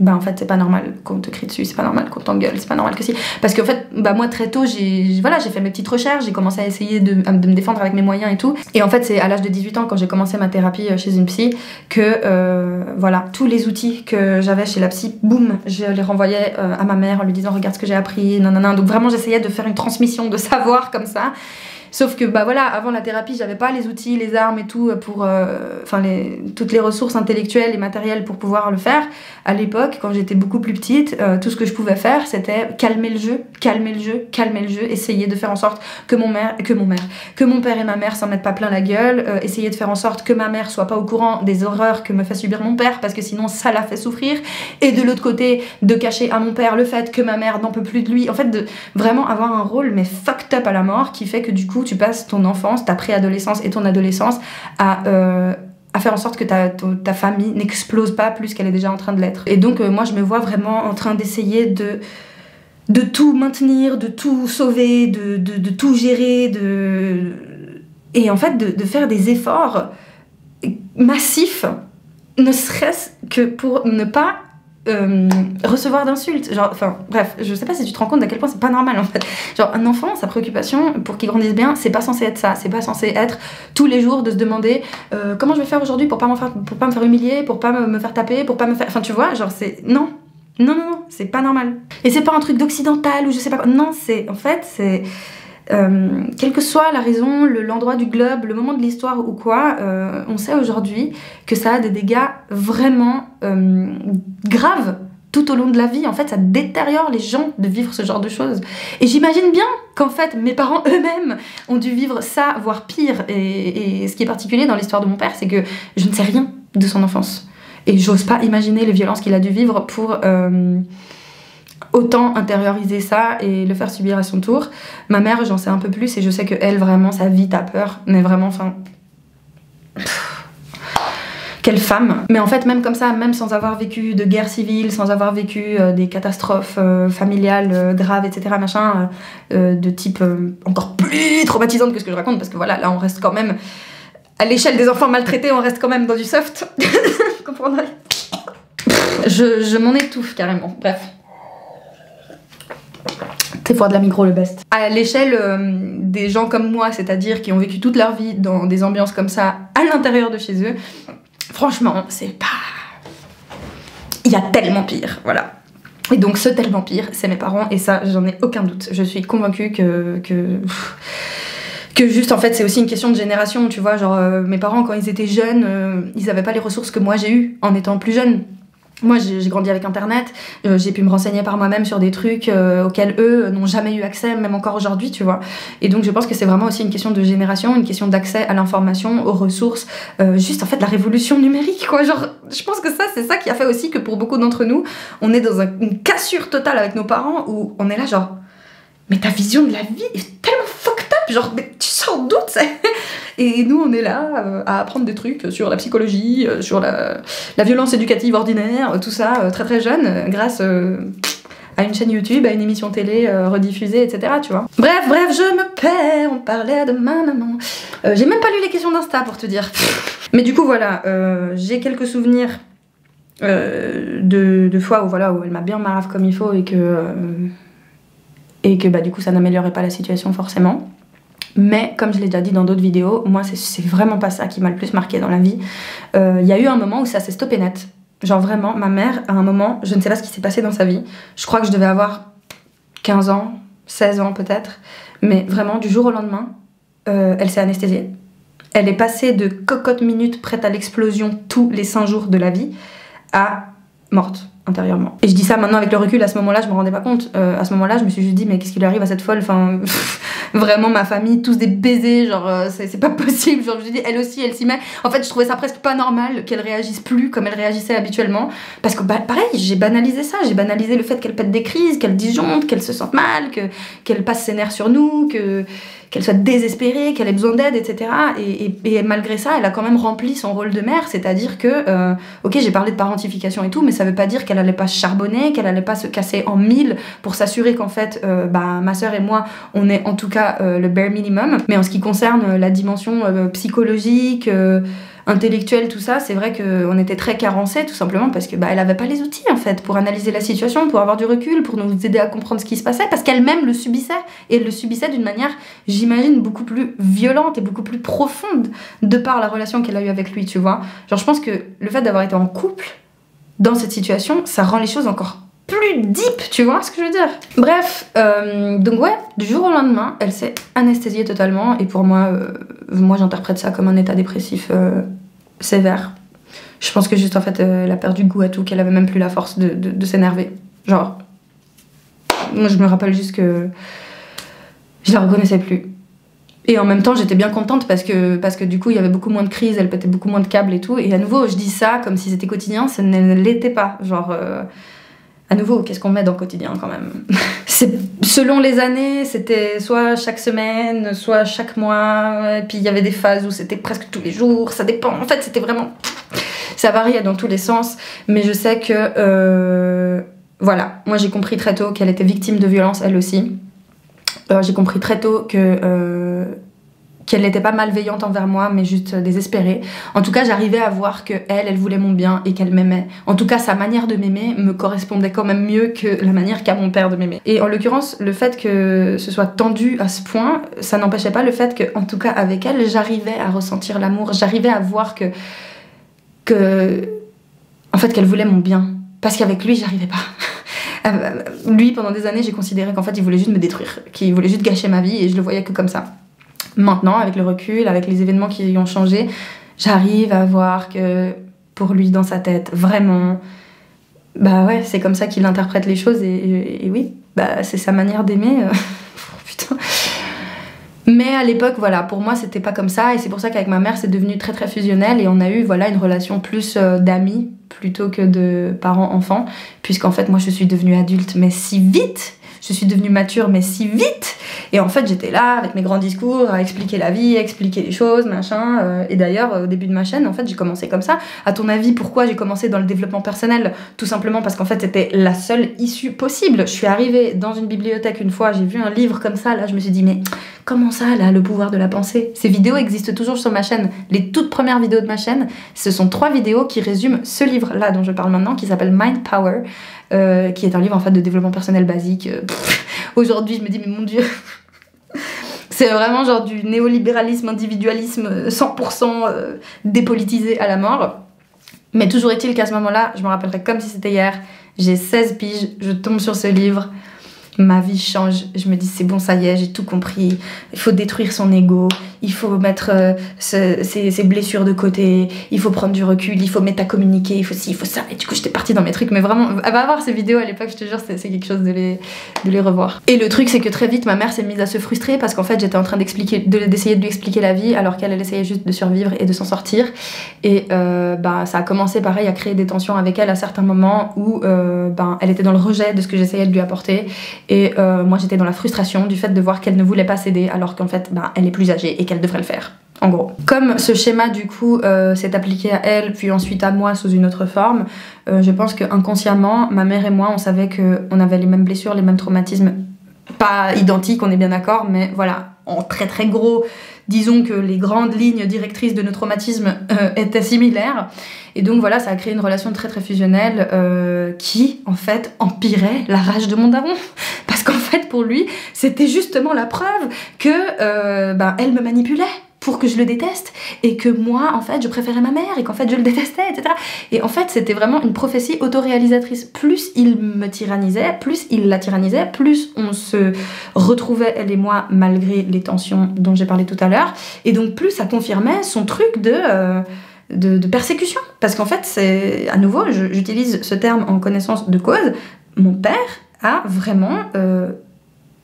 bah en fait c'est pas normal qu'on te crie dessus, c'est pas normal qu'on t'engueule, c'est pas normal que si. Parce qu'en fait, bah moi très tôt, j'ai voilà, j'ai fait mes petites recherches, j'ai commencé à essayer de, de, me défendre avec mes moyens et tout. Et en fait, c'est à l'âge de 18 ans, quand j'ai commencé ma thérapie euh, chez une psy, que euh, voilà, tous les outils que j'avais chez la psy, boum, je les renvoyais euh, à ma mère en lui disant regarde ce que j'ai appris, non. Donc vraiment, j'essayais de faire une transmission de savoir comme ça. Sauf que bah voilà, avant la thérapie, j'avais pas les outils, les armes et tout pour, euh, enfin les, toutes les ressources intellectuelles et matérielles pour pouvoir le faire. À l'époque, quand j'étais beaucoup plus petite, euh, tout ce que je pouvais faire, c'était calmer le jeu, calmer le jeu, calmer le jeu, essayer de faire en sorte que mon mère, que mon mère, que mon père et ma mère s'en mettent pas plein la gueule, euh, essayer de faire en sorte que ma mère soit pas au courant des horreurs que me fait subir mon père parce que sinon ça la fait souffrir. Et de l'autre côté, de cacher à mon père le fait que ma mère n'en peut plus de lui. En fait, de vraiment avoir un rôle mais fucked up à la mort qui fait que du coup tu passes ton enfance, ta préadolescence et ton adolescence à, euh, à faire en sorte que ta, ta famille n'explose pas plus qu'elle est déjà en train de l'être. Et donc, euh, moi, je me vois vraiment en train d'essayer de de tout maintenir, de tout sauver, de, de, de, tout gérer, de... et en fait de, de faire des efforts massifs, ne serait-ce que pour ne pas euh, recevoir d'insultes. Genre, enfin, bref, je sais pas si tu te rends compte à quel point c'est pas normal en fait. Genre, un enfant, sa préoccupation pour qu'il grandisse bien, c'est pas censé être ça. C'est pas censé être tous les jours de se demander euh, comment je vais faire aujourd'hui pour pas pour pas me faire humilier, pour pas me, me, faire taper, pour pas me faire. Enfin, tu vois, genre, c'est. Non! Non, non, non, c'est pas normal. Et c'est pas un truc d'occidental ou je sais pas quoi. Non, c'est. En fait, c'est. Euh, quelle que soit la raison, l'endroit du globe, le moment de l'histoire ou quoi, euh, on sait aujourd'hui que ça a des dégâts vraiment euh, graves tout au long de la vie. En fait, ça détériore les gens de vivre ce genre de choses. Et j'imagine bien qu'en fait, mes parents eux-mêmes ont dû vivre ça, voire pire. Et, et ce qui est particulier dans l'histoire de mon père, c'est que je ne sais rien de son enfance. Et j'ose pas imaginer les violences qu'il a dû vivre pour euh, autant intérioriser ça et le faire subir à son tour. Ma mère, j'en sais un peu plus et je sais que elle vraiment sa vie t'a peur, mais vraiment, enfin. Quelle femme Mais en fait, même comme ça, même sans avoir vécu de guerre civile, sans avoir vécu euh, des catastrophes euh, familiales graves, etc., machin, de type encore plus traumatisante que ce que je raconte, parce que voilà, là, on reste quand même à l'échelle des enfants maltraités, on reste quand même dans du soft. [laughs] Comprendrez Je, je m'en étouffe carrément. Bref. C'est voir de la micro le best. À l'échelle euh, des gens comme moi, c'est-à-dire qui ont vécu toute leur vie dans des ambiances comme ça à l'intérieur de chez eux, franchement, c'est pas. Il y a tellement pire, voilà. Et donc ce tellement pire, c'est mes parents, et ça, j'en ai aucun doute. Je suis convaincue que. que juste en fait c'est aussi une question de génération tu vois genre euh, mes parents quand ils étaient jeunes euh, ils avaient pas les ressources que moi j'ai eues en étant plus jeune moi, j'ai grandi avec Internet, euh, j'ai pu me renseigner par moi-même sur des trucs auxquels eux n'ont jamais eu accès, même encore aujourd'hui, tu vois. Et donc, je pense que c'est vraiment aussi une question de génération, une question d'accès à l'information, aux ressources, juste en fait la révolution numérique, quoi. Genre, je pense que ça, c'est ça qui a fait aussi que pour beaucoup d'entre nous, on est dans une cassure totale avec nos parents où on est là, genre, mais ta vision de la vie est tellement fucked up, genre, mais tu sors d'où, et nous, on est là euh, à apprendre des trucs sur la psychologie, euh, sur la, violence éducative ordinaire, tout ça, euh, très très jeune, grâce à une chaîne YouTube, à une émission télé rediffusée, etc. Tu vois. Bref, bref, je me perds, on parlait de ma maman. j'ai même pas lu les questions d'Insta pour te dire. Mais du coup, voilà, j'ai quelques souvenirs de, de, fois où, voilà, où elle m'a bien marave comme il faut et que, et que bah, du coup, ça n'améliorait pas la situation forcément. Mais comme je l'ai déjà dit dans d'autres vidéos, moi c'est vraiment pas ça qui m'a le plus marqué dans la vie. Il euh, y a eu un moment où ça s'est stoppé net. Genre vraiment, ma mère, à un moment, je ne sais pas ce qui s'est passé dans sa vie. Je crois que je devais avoir 15 ans, 16 ans peut-être. Mais vraiment, du jour au lendemain, euh, elle s'est anesthésiée. Elle est passée de cocotte minute prête à l'explosion tous les 5 jours de la vie à morte Et je dis ça maintenant avec le recul, à ce moment-là, je me rendais pas compte. Euh, à ce moment-là, je me suis juste dit, mais qu'est-ce qui lui arrive à cette folle? Enfin, [laughs] vraiment, ma famille, tous des baisers, genre, euh, c'est pas [laughs] possible. Genre, je me dis, elle aussi, elle s'y met. En fait, je trouvais ça presque pas normal qu'elle réagisse plus comme elle réagissait habituellement. Parce que, bah, pareil, j'ai banalisé ça. J'ai banalisé le fait qu'elle pète des crises, qu'elle disjoncte, qu'elle se sente mal, qu'elle passe ses nerfs sur nous, que qu'elle soit désespérée, qu'elle ait besoin d'aide, etc. Et, malgré ça, elle a quand même rempli son rôle de mère, c'est-à-dire que, euh, ok, j'ai parlé de parentification et tout, mais ça veut pas dire qu'elle allait pas charbonner, qu'elle allait pas se casser en mille pour s'assurer qu'en fait, euh, bah, ma sœur et moi, on est en tout cas euh, le bare minimum. Mais en ce qui concerne la dimension psychologique, intellectuelle, tout ça, c'est vrai qu'on était très carencés tout simplement parce que bah, elle avait pas les outils en fait pour analyser la situation, pour avoir du recul, pour nous aider à comprendre ce qui se passait, parce qu'elle-même le subissait et elle le subissait d'une manière, j'imagine, beaucoup plus violente et beaucoup plus profonde de par la relation qu'elle a eue avec lui, tu vois. Genre, je pense que le fait d'avoir été en couple dans cette situation, ça rend les choses encore plus deep, tu vois ce que je veux dire? Bref, euh, donc ouais, du jour au lendemain, elle s'est anesthésiée totalement et pour moi, euh, moi j'interprète ça comme un état dépressif euh, sévère. Je pense que juste en fait, elle a perdu goût à tout, qu'elle avait même plus la force de, s'énerver. Genre, moi je me rappelle juste que je la reconnaissais plus. Et en même temps, j'étais bien contente parce que, parce que du coup, il y avait beaucoup moins de crises, elle pétait beaucoup moins de câbles et tout. Et à nouveau, je dis ça comme si c'était quotidien, ça ne l'était pas. Genre, à nouveau, qu'est-ce qu'on met dans le quotidien quand même? [laughs] Selon les années, c'était soit chaque semaine, soit chaque mois. Et puis il y avait des phases où c'était presque tous les jours. Ça dépend. En fait, c'était vraiment, ça variait dans tous les sens. Mais je sais que, euh, voilà, moi j'ai compris très tôt qu'elle était victime de violence elle aussi. Euh, j'ai compris très tôt que euh, qu'elle n'était pas malveillante envers moi, mais juste désespérée. En tout cas, j'arrivais à voir que elle, elle voulait mon bien et qu'elle m'aimait. En tout cas, sa manière de m'aimer me correspondait quand même mieux que la manière qu'a mon père de m'aimer. Et en l'occurrence, le fait que ce soit tendu à ce point, ça n'empêchait pas le fait que, en tout cas, avec elle, j'arrivais à ressentir l'amour, j'arrivais à voir que, que, en fait, qu'elle voulait mon bien. Parce qu'avec lui, j'arrivais pas. [laughs] Euh, lui, pendant des années, j'ai considéré qu'en fait, il voulait juste me détruire, qu'il voulait juste gâcher ma vie et je le voyais que comme ça. Maintenant, avec le recul, avec les événements qui ont changé, j'arrive à voir que pour lui, dans sa tête, vraiment, bah ouais, c'est comme ça qu'il interprète les choses et, oui, bah c'est sa manière d'aimer. Euh, [laughs] putain. Mais à l'époque, voilà, pour moi, c'était pas comme ça et c'est pour ça qu'avec ma mère, c'est devenu très très fusionnel et on a eu voilà une relation plus euh, d'amis plutôt que de parents-enfants, puisqu'en fait, moi, je suis devenue adulte, mais si vite je suis devenue mature, mais si vite. Et en fait, j'étais là avec mes grands discours à expliquer la vie, à expliquer les choses, machin. Euh, et d'ailleurs, au début de ma chaîne, en fait, j'ai commencé comme ça. À ton avis, pourquoi j'ai commencé dans le développement personnel? Tout simplement parce qu'en fait, c'était la seule issue possible. Je suis arrivée dans une bibliothèque une fois, j'ai vu un livre comme ça, là, je me suis dit, mais comment ça, là, le pouvoir de la pensée? Ces vidéos existent toujours sur ma chaîne. Les toutes premières vidéos de ma chaîne, ce sont trois vidéos qui résument ce livre-là dont je parle maintenant, qui s'appelle Mind Power. Euh, qui est un livre en fait de développement personnel basique. Euh, aujourd'hui, je me dis, mais mon dieu, [laughs] c'est vraiment genre du néolibéralisme, individualisme 100% euh, dépolitisé à la mort. Mais toujours est-il qu'à ce moment-là, je me rappellerai comme si c'était hier, j'ai 16 piges, je tombe sur ce livre. Ma vie change. Je me dis, c'est bon, ça y est, j'ai tout compris. Il faut détruire son ego, il faut mettre euh, ses, blessures de côté, il faut prendre du recul, il faut métacommuniquer, il faut ci, il faut ça. Et du coup, j'étais partie dans mes trucs, mais vraiment, elle va voir ces vidéos à l'époque, je te jure, c'est quelque chose de les, de les revoir. Et le truc, c'est que très vite, ma mère s'est mise à se frustrer parce qu'en fait, j'étais en train d'expliquer, d'essayer de lui expliquer la vie alors qu'elle, elle essayait juste de survivre et de s'en sortir. Et euh, bah, ça a commencé pareil à créer des tensions avec elle à certains moments où euh, ben, elle était dans le rejet de ce que j'essayais de lui apporter. Et euh, moi, j'étais dans la frustration du fait de voir qu'elle ne voulait pas céder alors qu'en fait, ben, elle est plus âgée et qu'elle devrait le faire. En gros. Comme ce schéma du coup euh, s'est appliqué à elle, puis ensuite à moi sous une autre forme, je pense que inconsciemment, ma mère et moi, on savait qu'on avait les mêmes blessures, les mêmes traumatismes, pas identiques, on est bien d'accord, mais voilà, en très très gros, disons que les grandes lignes directrices de nos traumatismes étaient similaires. Et donc voilà, ça a créé une relation très très fusionnelle euh, qui en fait empirait la rage de mon daron. [laughs] Parce qu'en fait pour lui, c'était justement la preuve que euh, ben, elle me manipulait pour que je le déteste et que moi en fait je préférais ma mère et qu'en fait je le détestais etc et en fait c'était vraiment une prophétie autoréalisatrice plus il me tyrannisait plus il la tyrannisait plus on se retrouvait elle et moi malgré les tensions dont j'ai parlé tout à l'heure et donc plus ça confirmait son truc de euh, de, persécution. Parce qu'en fait, c'est à nouveau, j'utilise ce terme en connaissance de cause. Mon père a vraiment euh,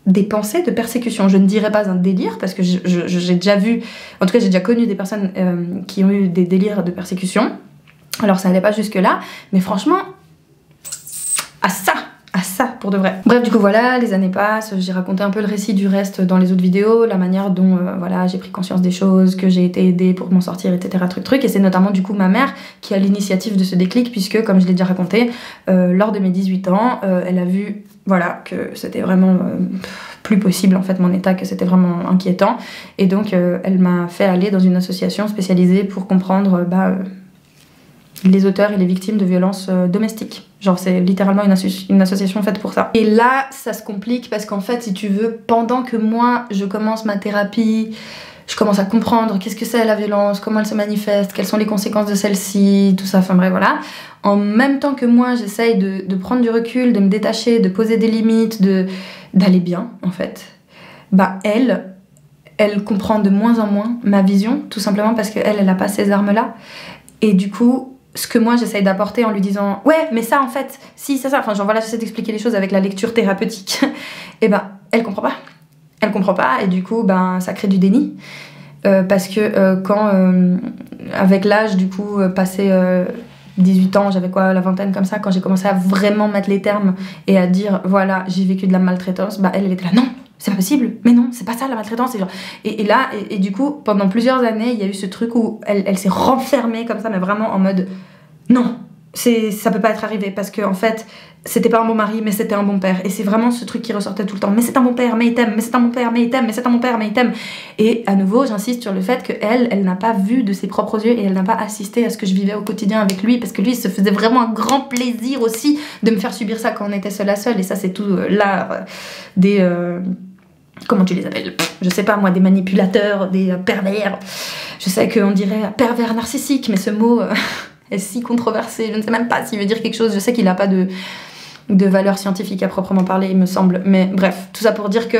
des pensées de persécution. Je ne dirais pas un délire, parce que j'ai déjà vu, en tout cas, j'ai déjà connu des personnes euh, qui ont eu des délires de persécution. Alors, ça n'allait pas jusque-là, mais franchement, à ça, à ça pour de vrai. Bref, du coup voilà, les années passent, j'ai raconté un peu le récit du reste dans les autres vidéos, la manière dont euh, voilà j'ai pris conscience des choses, que j'ai été aidée pour m'en sortir, etc. Truc truc. Et c'est notamment du coup ma mère qui a l'initiative de ce déclic puisque comme je l'ai déjà raconté, euh, lors de mes 18 ans, elle a vu voilà que c'était vraiment plus possible en fait mon état, que c'était vraiment inquiétant. Et donc elle m'a fait aller dans une association spécialisée pour comprendre bah, les auteurs et les victimes de violences domestiques. Genre, c'est littéralement une, une, association faite pour ça. Et là, ça se complique parce qu'en fait, si tu veux, pendant que moi, je commence ma thérapie, je commence à comprendre qu'est-ce que c'est la violence, comment elle se manifeste, quelles sont les conséquences de celle-ci, tout ça, enfin bref, voilà. En même temps que moi, j'essaye de, prendre du recul, de me détacher, de poser des limites, d'aller bien, en fait. Bah, elle, elle comprend de moins en moins ma vision, tout simplement parce qu'elle, elle n'a pas ces armes-là. Et du coup, ce que moi j'essaye d'apporter en lui disant ouais mais ça en fait si c'est ça enfin genre voilà j'essaie d'expliquer les choses avec la lecture thérapeutique et [laughs] eh ben elle comprend pas elle comprend pas et du coup ben ça crée du déni euh, parce que euh, quand euh, avec l'âge du coup passé 18 ans j'avais quoi la vingtaine comme ça quand j'ai commencé à vraiment mettre les termes et à dire voilà j'ai vécu de la maltraitance bah elle elle était là non c'est pas possible, mais non, c'est pas ça la maltraitance. Et, et, là, et, du coup, pendant plusieurs années, il y a eu ce truc où elle, elle s'est renfermée comme ça, mais vraiment en mode non, c'est ça peut pas être arrivé parce que en fait c'était pas un bon mari mais c'était un bon père. Et c'est vraiment ce truc qui ressortait tout le temps. Mais c'est un bon père mais il t'aime mais c'est un bon père mais il t'aime mais c'est un bon père mais il t'aime. Et à nouveau j'insiste sur le fait que elle n'a pas vu de ses propres yeux et elle n'a pas assisté à ce que je vivais au quotidien avec lui parce que lui il se faisait vraiment un grand plaisir aussi de me faire subir ça quand on était seul à seul. Et ça c'est tout euh, l'art euh, des euh, comment tu les appelles? Je sais pas moi, des manipulateurs, des pervers. Je sais qu'on dirait pervers narcissique, mais ce mot [laughs] est si controversé. Je ne sais même pas s'il veut dire quelque chose. Je sais qu'il n'a pas de, de valeur scientifique à proprement parler, il me semble. Mais bref, tout ça pour dire que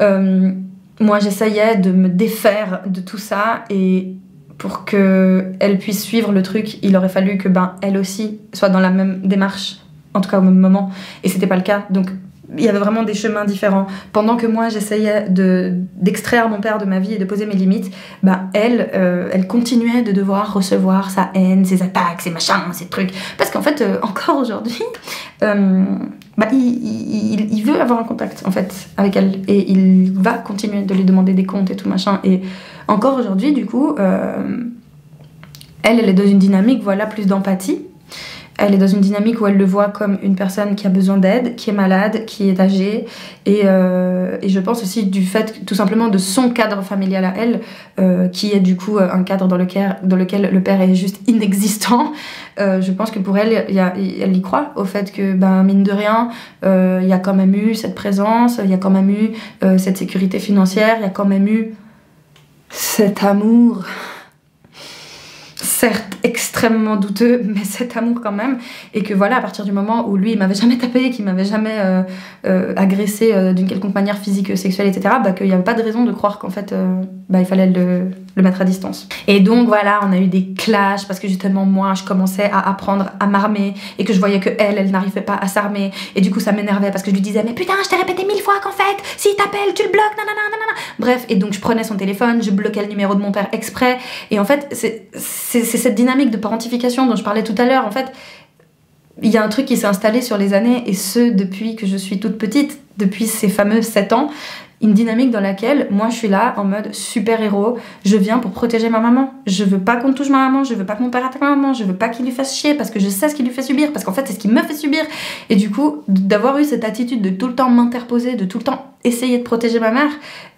euh, moi j'essayais de me défaire de tout ça et pour que elle puisse suivre le truc, il aurait fallu que ben elle aussi soit dans la même démarche, en tout cas au même moment. Et c'était pas le cas. Donc il y avait vraiment des chemins différents. Pendant que moi j'essayais de d'extraire mon père de ma vie et de poser mes limites, bah elle, euh, elle continuait de devoir recevoir sa haine, ses attaques, ses machins, ses trucs. Parce qu'en fait, euh, [laughs] encore aujourd'hui, euh, bah, il, il, veut avoir un contact en fait avec elle et il va continuer de lui demander des comptes et tout machin. Et encore aujourd'hui, du coup, elle, elle est dans une dynamique, voilà, plus d'empathie elle est dans une dynamique où elle le voit comme une personne qui a besoin d'aide, qui est malade, qui est âgée. Et, euh, et, je pense aussi du fait, tout simplement, de son cadre familial à elle, euh, qui est du coup euh, un cadre dans lequel, dans lequel le père est juste inexistant. je pense que pour elle, y a, elle y croit au fait que, ben, mine de rien, il y a quand même eu cette présence, il y a quand même eu cette sécurité financière, il y a quand même eu cet amour. Certes, extrêmement douteux, [laughs] mais cet amour quand même. Et que voilà, à partir du moment où lui, il m'avait jamais tapé, qu'il m'avait jamais euh, euh, agressé euh, d'une quelconque manière physique, sexuelle, etc., bah, qu'il n'y avait pas de raison de croire qu'en fait, bah, il fallait le, le, mettre à distance. Et donc voilà, on a eu des clashs parce que justement, moi, je commençais à apprendre à m'armer et que je voyais que elle, elle n'arrivait pas à s'armer. Et du coup, ça m'énervait parce que je lui disais, mais putain, je t'ai répété mille fois qu'en fait, s'il t'appelle, tu le bloques, nanana, nanana. Bref, et donc je prenais son téléphone, je bloquais le numéro de mon père exprès. Et en fait, c'est cette dynamique de parentification dont je parlais tout à l'heure. En fait, il y a un truc qui s'est installé sur les années, et ce depuis que je suis toute petite, depuis ces fameux 7 ans, une dynamique dans laquelle moi je suis là en mode super héros, je viens pour protéger ma maman. Je veux pas qu'on touche ma maman, je veux pas que mon père attaque ma maman, je veux pas qu'il lui fasse chier parce que je sais ce qu'il lui fait subir, parce qu'en fait c'est ce qui me fait subir. Et du coup, d'avoir eu cette attitude de tout le temps m'interposer, de tout le temps essayer de protéger ma mère,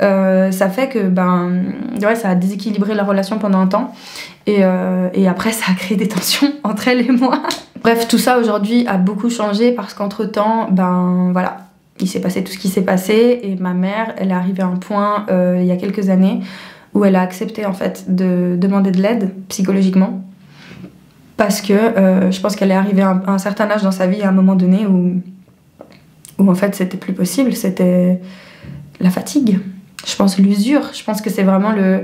euh, ça fait que ben ouais, ça a déséquilibré la relation pendant un temps. Et, euh, et après ça a créé des tensions [laughs] entre elle et moi. Bref, tout ça aujourd'hui a beaucoup changé parce qu'entre temps, ben voilà, il s'est passé tout ce qui s'est passé et ma mère, elle est arrivée à un point euh, il y a quelques années où elle a accepté en fait de demander de l'aide psychologiquement parce que euh, je pense qu'elle est arrivée à un, certain âge dans sa vie à un moment donné où, où en fait c'était plus possible, c'était la fatigue, je pense l'usure, je pense que c'est vraiment le...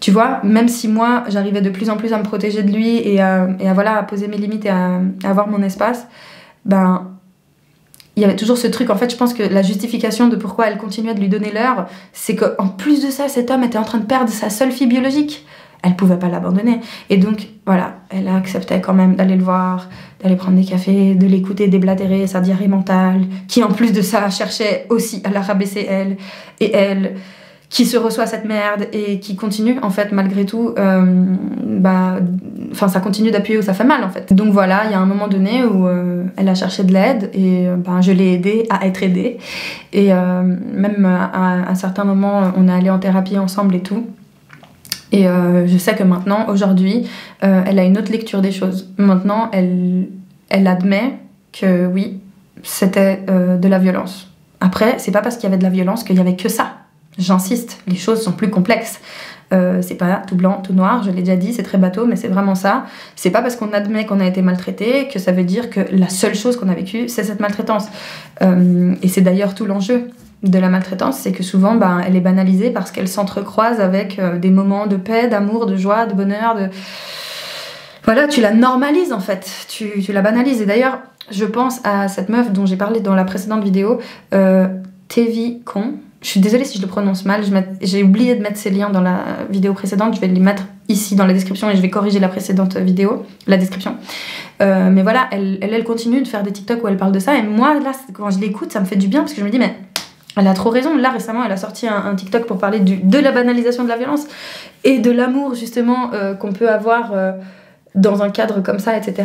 Tu vois, même si moi j'arrivais de plus en plus à me protéger de lui et à, et à voilà, à poser mes limites et à, à avoir mon espace, ben il y avait toujours ce truc. En fait, je pense que la justification de pourquoi elle continuait de lui donner l'heure, c'est qu'en plus de ça, cet homme était en train de perdre sa seule fille biologique. Elle pouvait pas l'abandonner. Et donc, voilà, elle a accepté quand même d'aller le voir, d'aller prendre des cafés, de l'écouter déblatérer sa diarrhée mentale, qui en plus de ça cherchait aussi à la rabaisser elle. Et elle, qui se reçoit cette merde et qui continue en fait malgré tout euh, bah enfin ça continue d'appuyer où ça fait mal en fait. Donc voilà il y a un moment donné où euh, elle a cherché de l'aide et ben je l'ai aidée à être aidée. Et même à, un certain moment on est allé en thérapie ensemble et tout. Et je sais que maintenant aujourd'hui elle a une autre lecture des choses. Maintenant elle elle admet que oui c'était de la violence. Après c'est pas parce qu'il y avait de la violence qu'il y avait que ça J'insiste, les choses sont plus complexes. Euh, c'est pas tout blanc, tout noir, je l'ai déjà dit, c'est très bateau, mais c'est vraiment ça. C'est pas parce qu'on admet qu'on a été maltraité que ça veut dire que la seule chose qu'on a vécue, c'est cette maltraitance. Euh, et c'est d'ailleurs tout l'enjeu de la maltraitance, c'est que souvent, ben, elle est banalisée parce qu'elle s'entrecroise avec euh, des moments de paix, d'amour, de joie, de bonheur, de... Voilà, tu la normalises en fait, tu, tu la banalises. Et d'ailleurs, je pense à cette meuf dont j'ai parlé dans la précédente vidéo, Tevi Con, je suis désolée si je le prononce mal, j'ai oublié de mettre ces liens dans la vidéo précédente, je vais les mettre ici dans la description et je vais corriger la précédente vidéo, la description. Euh, mais voilà, elle, elle, continue de faire des TikTok où elle parle de ça et moi, là, quand je l'écoute, ça me fait du bien parce que je me dis, mais elle a trop raison. Là, récemment, elle a sorti un, TikTok pour parler du, de la banalisation de la violence et de l'amour, justement, euh, qu'on peut avoir euh, dans un cadre comme ça, etc.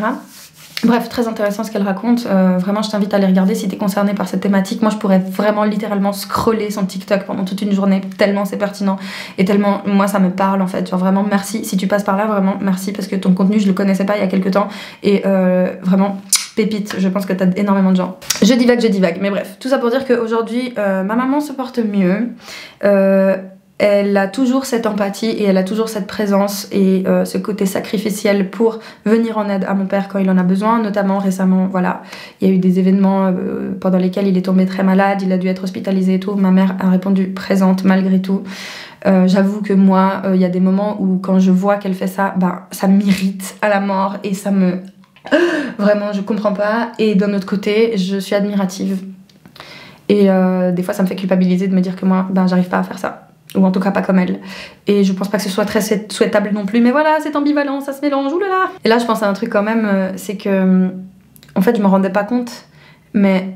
Bref, très intéressant ce qu'elle raconte. Euh, vraiment, je t'invite à aller regarder si t'es concerné par cette thématique. Moi, je pourrais vraiment littéralement scroller son TikTok pendant toute une journée, tellement c'est pertinent et tellement moi ça me parle en fait. Genre vraiment, merci. Si tu passes par là, vraiment, merci parce que ton contenu, je le connaissais pas il y a quelques temps et euh, vraiment pépite. Je pense que t'as énormément de gens. Je divague, je divague. Mais bref, tout ça pour dire qu'aujourd'hui, euh, ma maman se porte mieux. Euh, elle a toujours cette empathie et elle a toujours cette présence et euh, ce côté sacrificiel pour venir en aide à mon père quand il en a besoin. Notamment récemment, voilà, il y a eu des événements euh, pendant lesquels il est tombé très malade, il a dû être hospitalisé et tout. Ma mère a répondu présente malgré tout. Euh, j'avoue que moi, il y a des moments où quand je vois qu'elle fait ça, ben, ça m'irrite à la mort et ça me... [gasps] Vraiment, je comprends pas. Et d'un autre côté, je suis admirative. Et des fois, ça me fait culpabiliser de me dire que moi, ben, j'arrive pas à faire ça ou en tout cas pas comme elle. Et je pense pas que ce soit très souhaitable non plus, mais voilà, c'est ambivalent, ça se mélange, oulala. Et là, je pense à un truc quand même, euh, c'est que, en fait, je me rendais pas compte, mais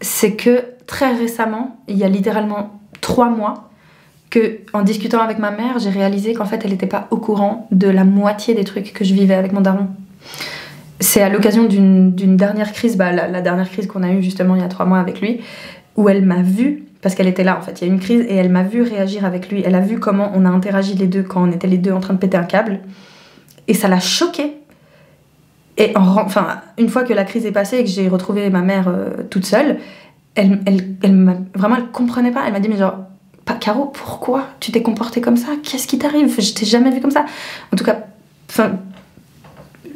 c'est que très récemment, il y a littéralement trois mois, que en discutant avec ma mère, j'ai réalisé qu'en fait, elle était pas au courant de la moitié des trucs que je vivais avec mon daron. C'est à l'occasion d'une dernière crise, bah, la, la dernière crise qu'on a eue justement il y a trois mois avec lui, où elle m'a vue parce qu'elle était là en fait. Il y a une crise et elle m'a vu réagir avec lui. Elle a vu comment on a interagi les deux quand on était les deux en train de péter un câble. Et ça l'a choquée. Et enfin, une fois que la crise est passée et que j'ai retrouvé ma mère euh, toute seule, elle, elle, elle vraiment, elle comprenait pas. Elle m'a dit, mais genre, Caro, pourquoi tu t'es comportée comme ça? Qu'est-ce qui t'arrive? Je t'ai jamais vu comme ça. En tout cas,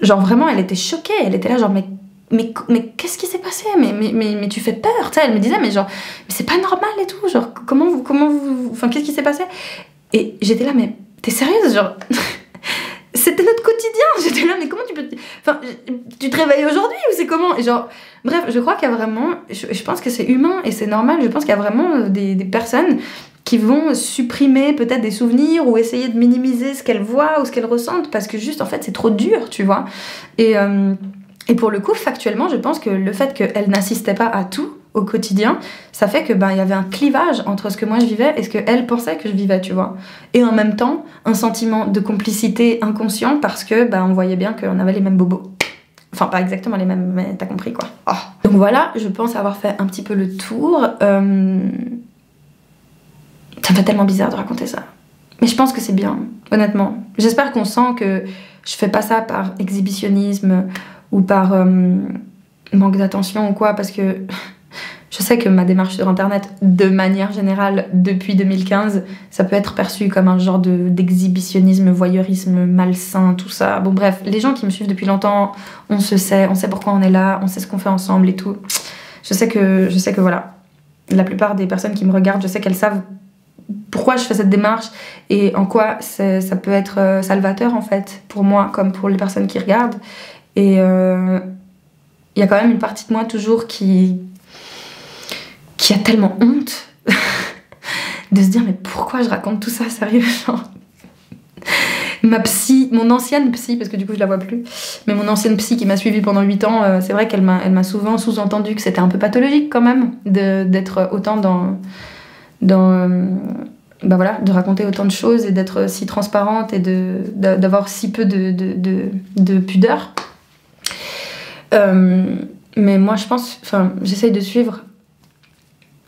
genre vraiment, elle était choquée. Elle était là, genre, mais mais, mais qu'est-ce qui s'est passé? Mais, mais, mais, tu fais peur, tu sais, elle me disait, mais genre, mais c'est pas normal et tout, genre, comment vous, comment vous, enfin, qu'est-ce qui s'est passé? Et j'étais là, mais t'es sérieuse, genre, [laughs] c'était notre quotidien, [laughs] j'étais là, mais comment tu peux, enfin, tu te réveilles aujourd'hui ou c'est comment? Et genre, bref, je crois qu'il y a vraiment, je, pense que c'est humain et c'est normal, je pense qu'il y a vraiment des, des personnes qui vont supprimer peut-être des souvenirs ou essayer de minimiser ce qu'elles voient ou ce qu'elles ressentent parce que juste en fait c'est trop dur, tu vois. Et, euh, et pour le coup, factuellement, je pense que le fait qu'elle n'assistait pas à tout au quotidien, ça fait que ben il y avait un clivage entre ce que moi je vivais et ce qu'elle pensait que je vivais, tu vois. Et en même temps, un sentiment de complicité inconscient parce que ben on voyait bien qu'on avait les mêmes bobos. Enfin, pas exactement les mêmes, mais t'as compris quoi. Oh. Donc voilà, je pense avoir fait un petit peu le tour. Euh, ça me fait tellement bizarre de raconter ça. Mais je pense que c'est bien, honnêtement. J'espère qu'on sent que je fais pas ça par exhibitionnisme ou par euh, manque d'attention ou quoi, parce que [laughs] je sais que ma démarche sur Internet, de manière générale, depuis 2015, ça peut être perçu comme un genre d'exhibitionnisme, voyeurisme malsain, tout ça. Bon bref, les gens qui me suivent depuis longtemps, on se sait, on sait pourquoi on est là, on sait ce qu'on fait ensemble et tout. Je sais que, je sais que voilà, la plupart des personnes qui me regardent, je sais qu'elles savent pourquoi je fais cette démarche et en quoi ça peut être euh, salvateur en fait pour moi comme pour les personnes qui regardent et euh, il y a quand même une partie de moi toujours qui, qui a tellement honte [laughs] de se dire mais pourquoi je raconte tout ça sérieux ma psy, mon ancienne psy, parce que du coup je la vois plus, mais mon ancienne psy qui m'a suivie pendant 8 ans, euh, c'est vrai qu'elle m'a, elle m'a souvent sous-entendu que c'était un peu pathologique quand même d'être autant dans, dans bah voilà, de raconter autant de choses et d'être si transparente et de, d'avoir si peu de, de, de pudeur. Euh, mais moi, je pense, enfin, j'essaye de suivre.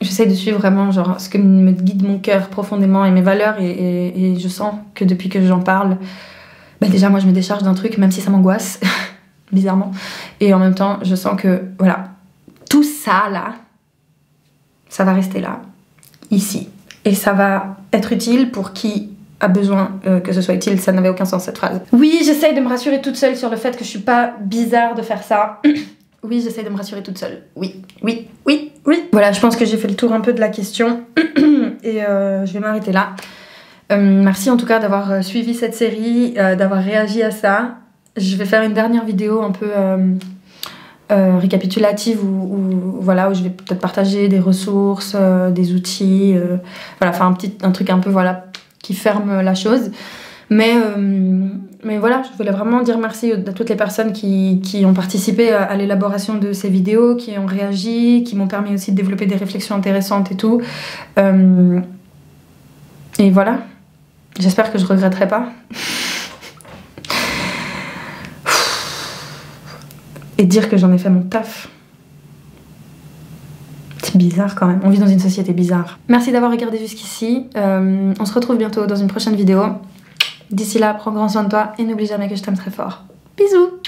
J'essaye de suivre vraiment genre, ce que me guide mon cœur profondément et mes valeurs. Et, je sens que depuis que j'en parle, bah déjà, moi, je me décharge d'un truc, même si ça m'angoisse, [laughs] bizarrement. Et en même temps, je sens que, voilà, tout ça là, ça va rester là, ici. Et ça va être utile pour qui a besoin euh, que ce soit utile, ça n'avait aucun sens cette phrase. Oui, j'essaye de me rassurer toute seule sur le fait que je suis pas bizarre de faire ça. [coughs] oui, j'essaye de me rassurer toute seule. Oui, oui, oui, oui. Voilà, je pense que j'ai fait le tour un peu de la question [coughs] et euh, je vais m'arrêter là. Euh, merci en tout cas d'avoir suivi cette série, d'avoir réagi à ça. Je vais faire une dernière vidéo un peu récapitulative où, voilà où je vais peut-être partager des ressources, des outils, voilà, faire un petit un truc un peu voilà qui ferme la chose. Mais, euh, mais voilà, je voulais vraiment dire merci à toutes les personnes qui, ont participé à, l'élaboration de ces vidéos, qui ont réagi, qui m'ont permis aussi de développer des réflexions intéressantes et tout. Euh, et voilà, j'espère que je regretterai pas. [laughs] et dire que j'en ai fait mon taf bizarre quand même. On vit dans une société bizarre. Merci d'avoir regardé jusqu'ici. Euh, on se retrouve bientôt dans une prochaine vidéo. D'ici là, prends grand soin de toi et n'oublie jamais que je t'aime très fort. Bisous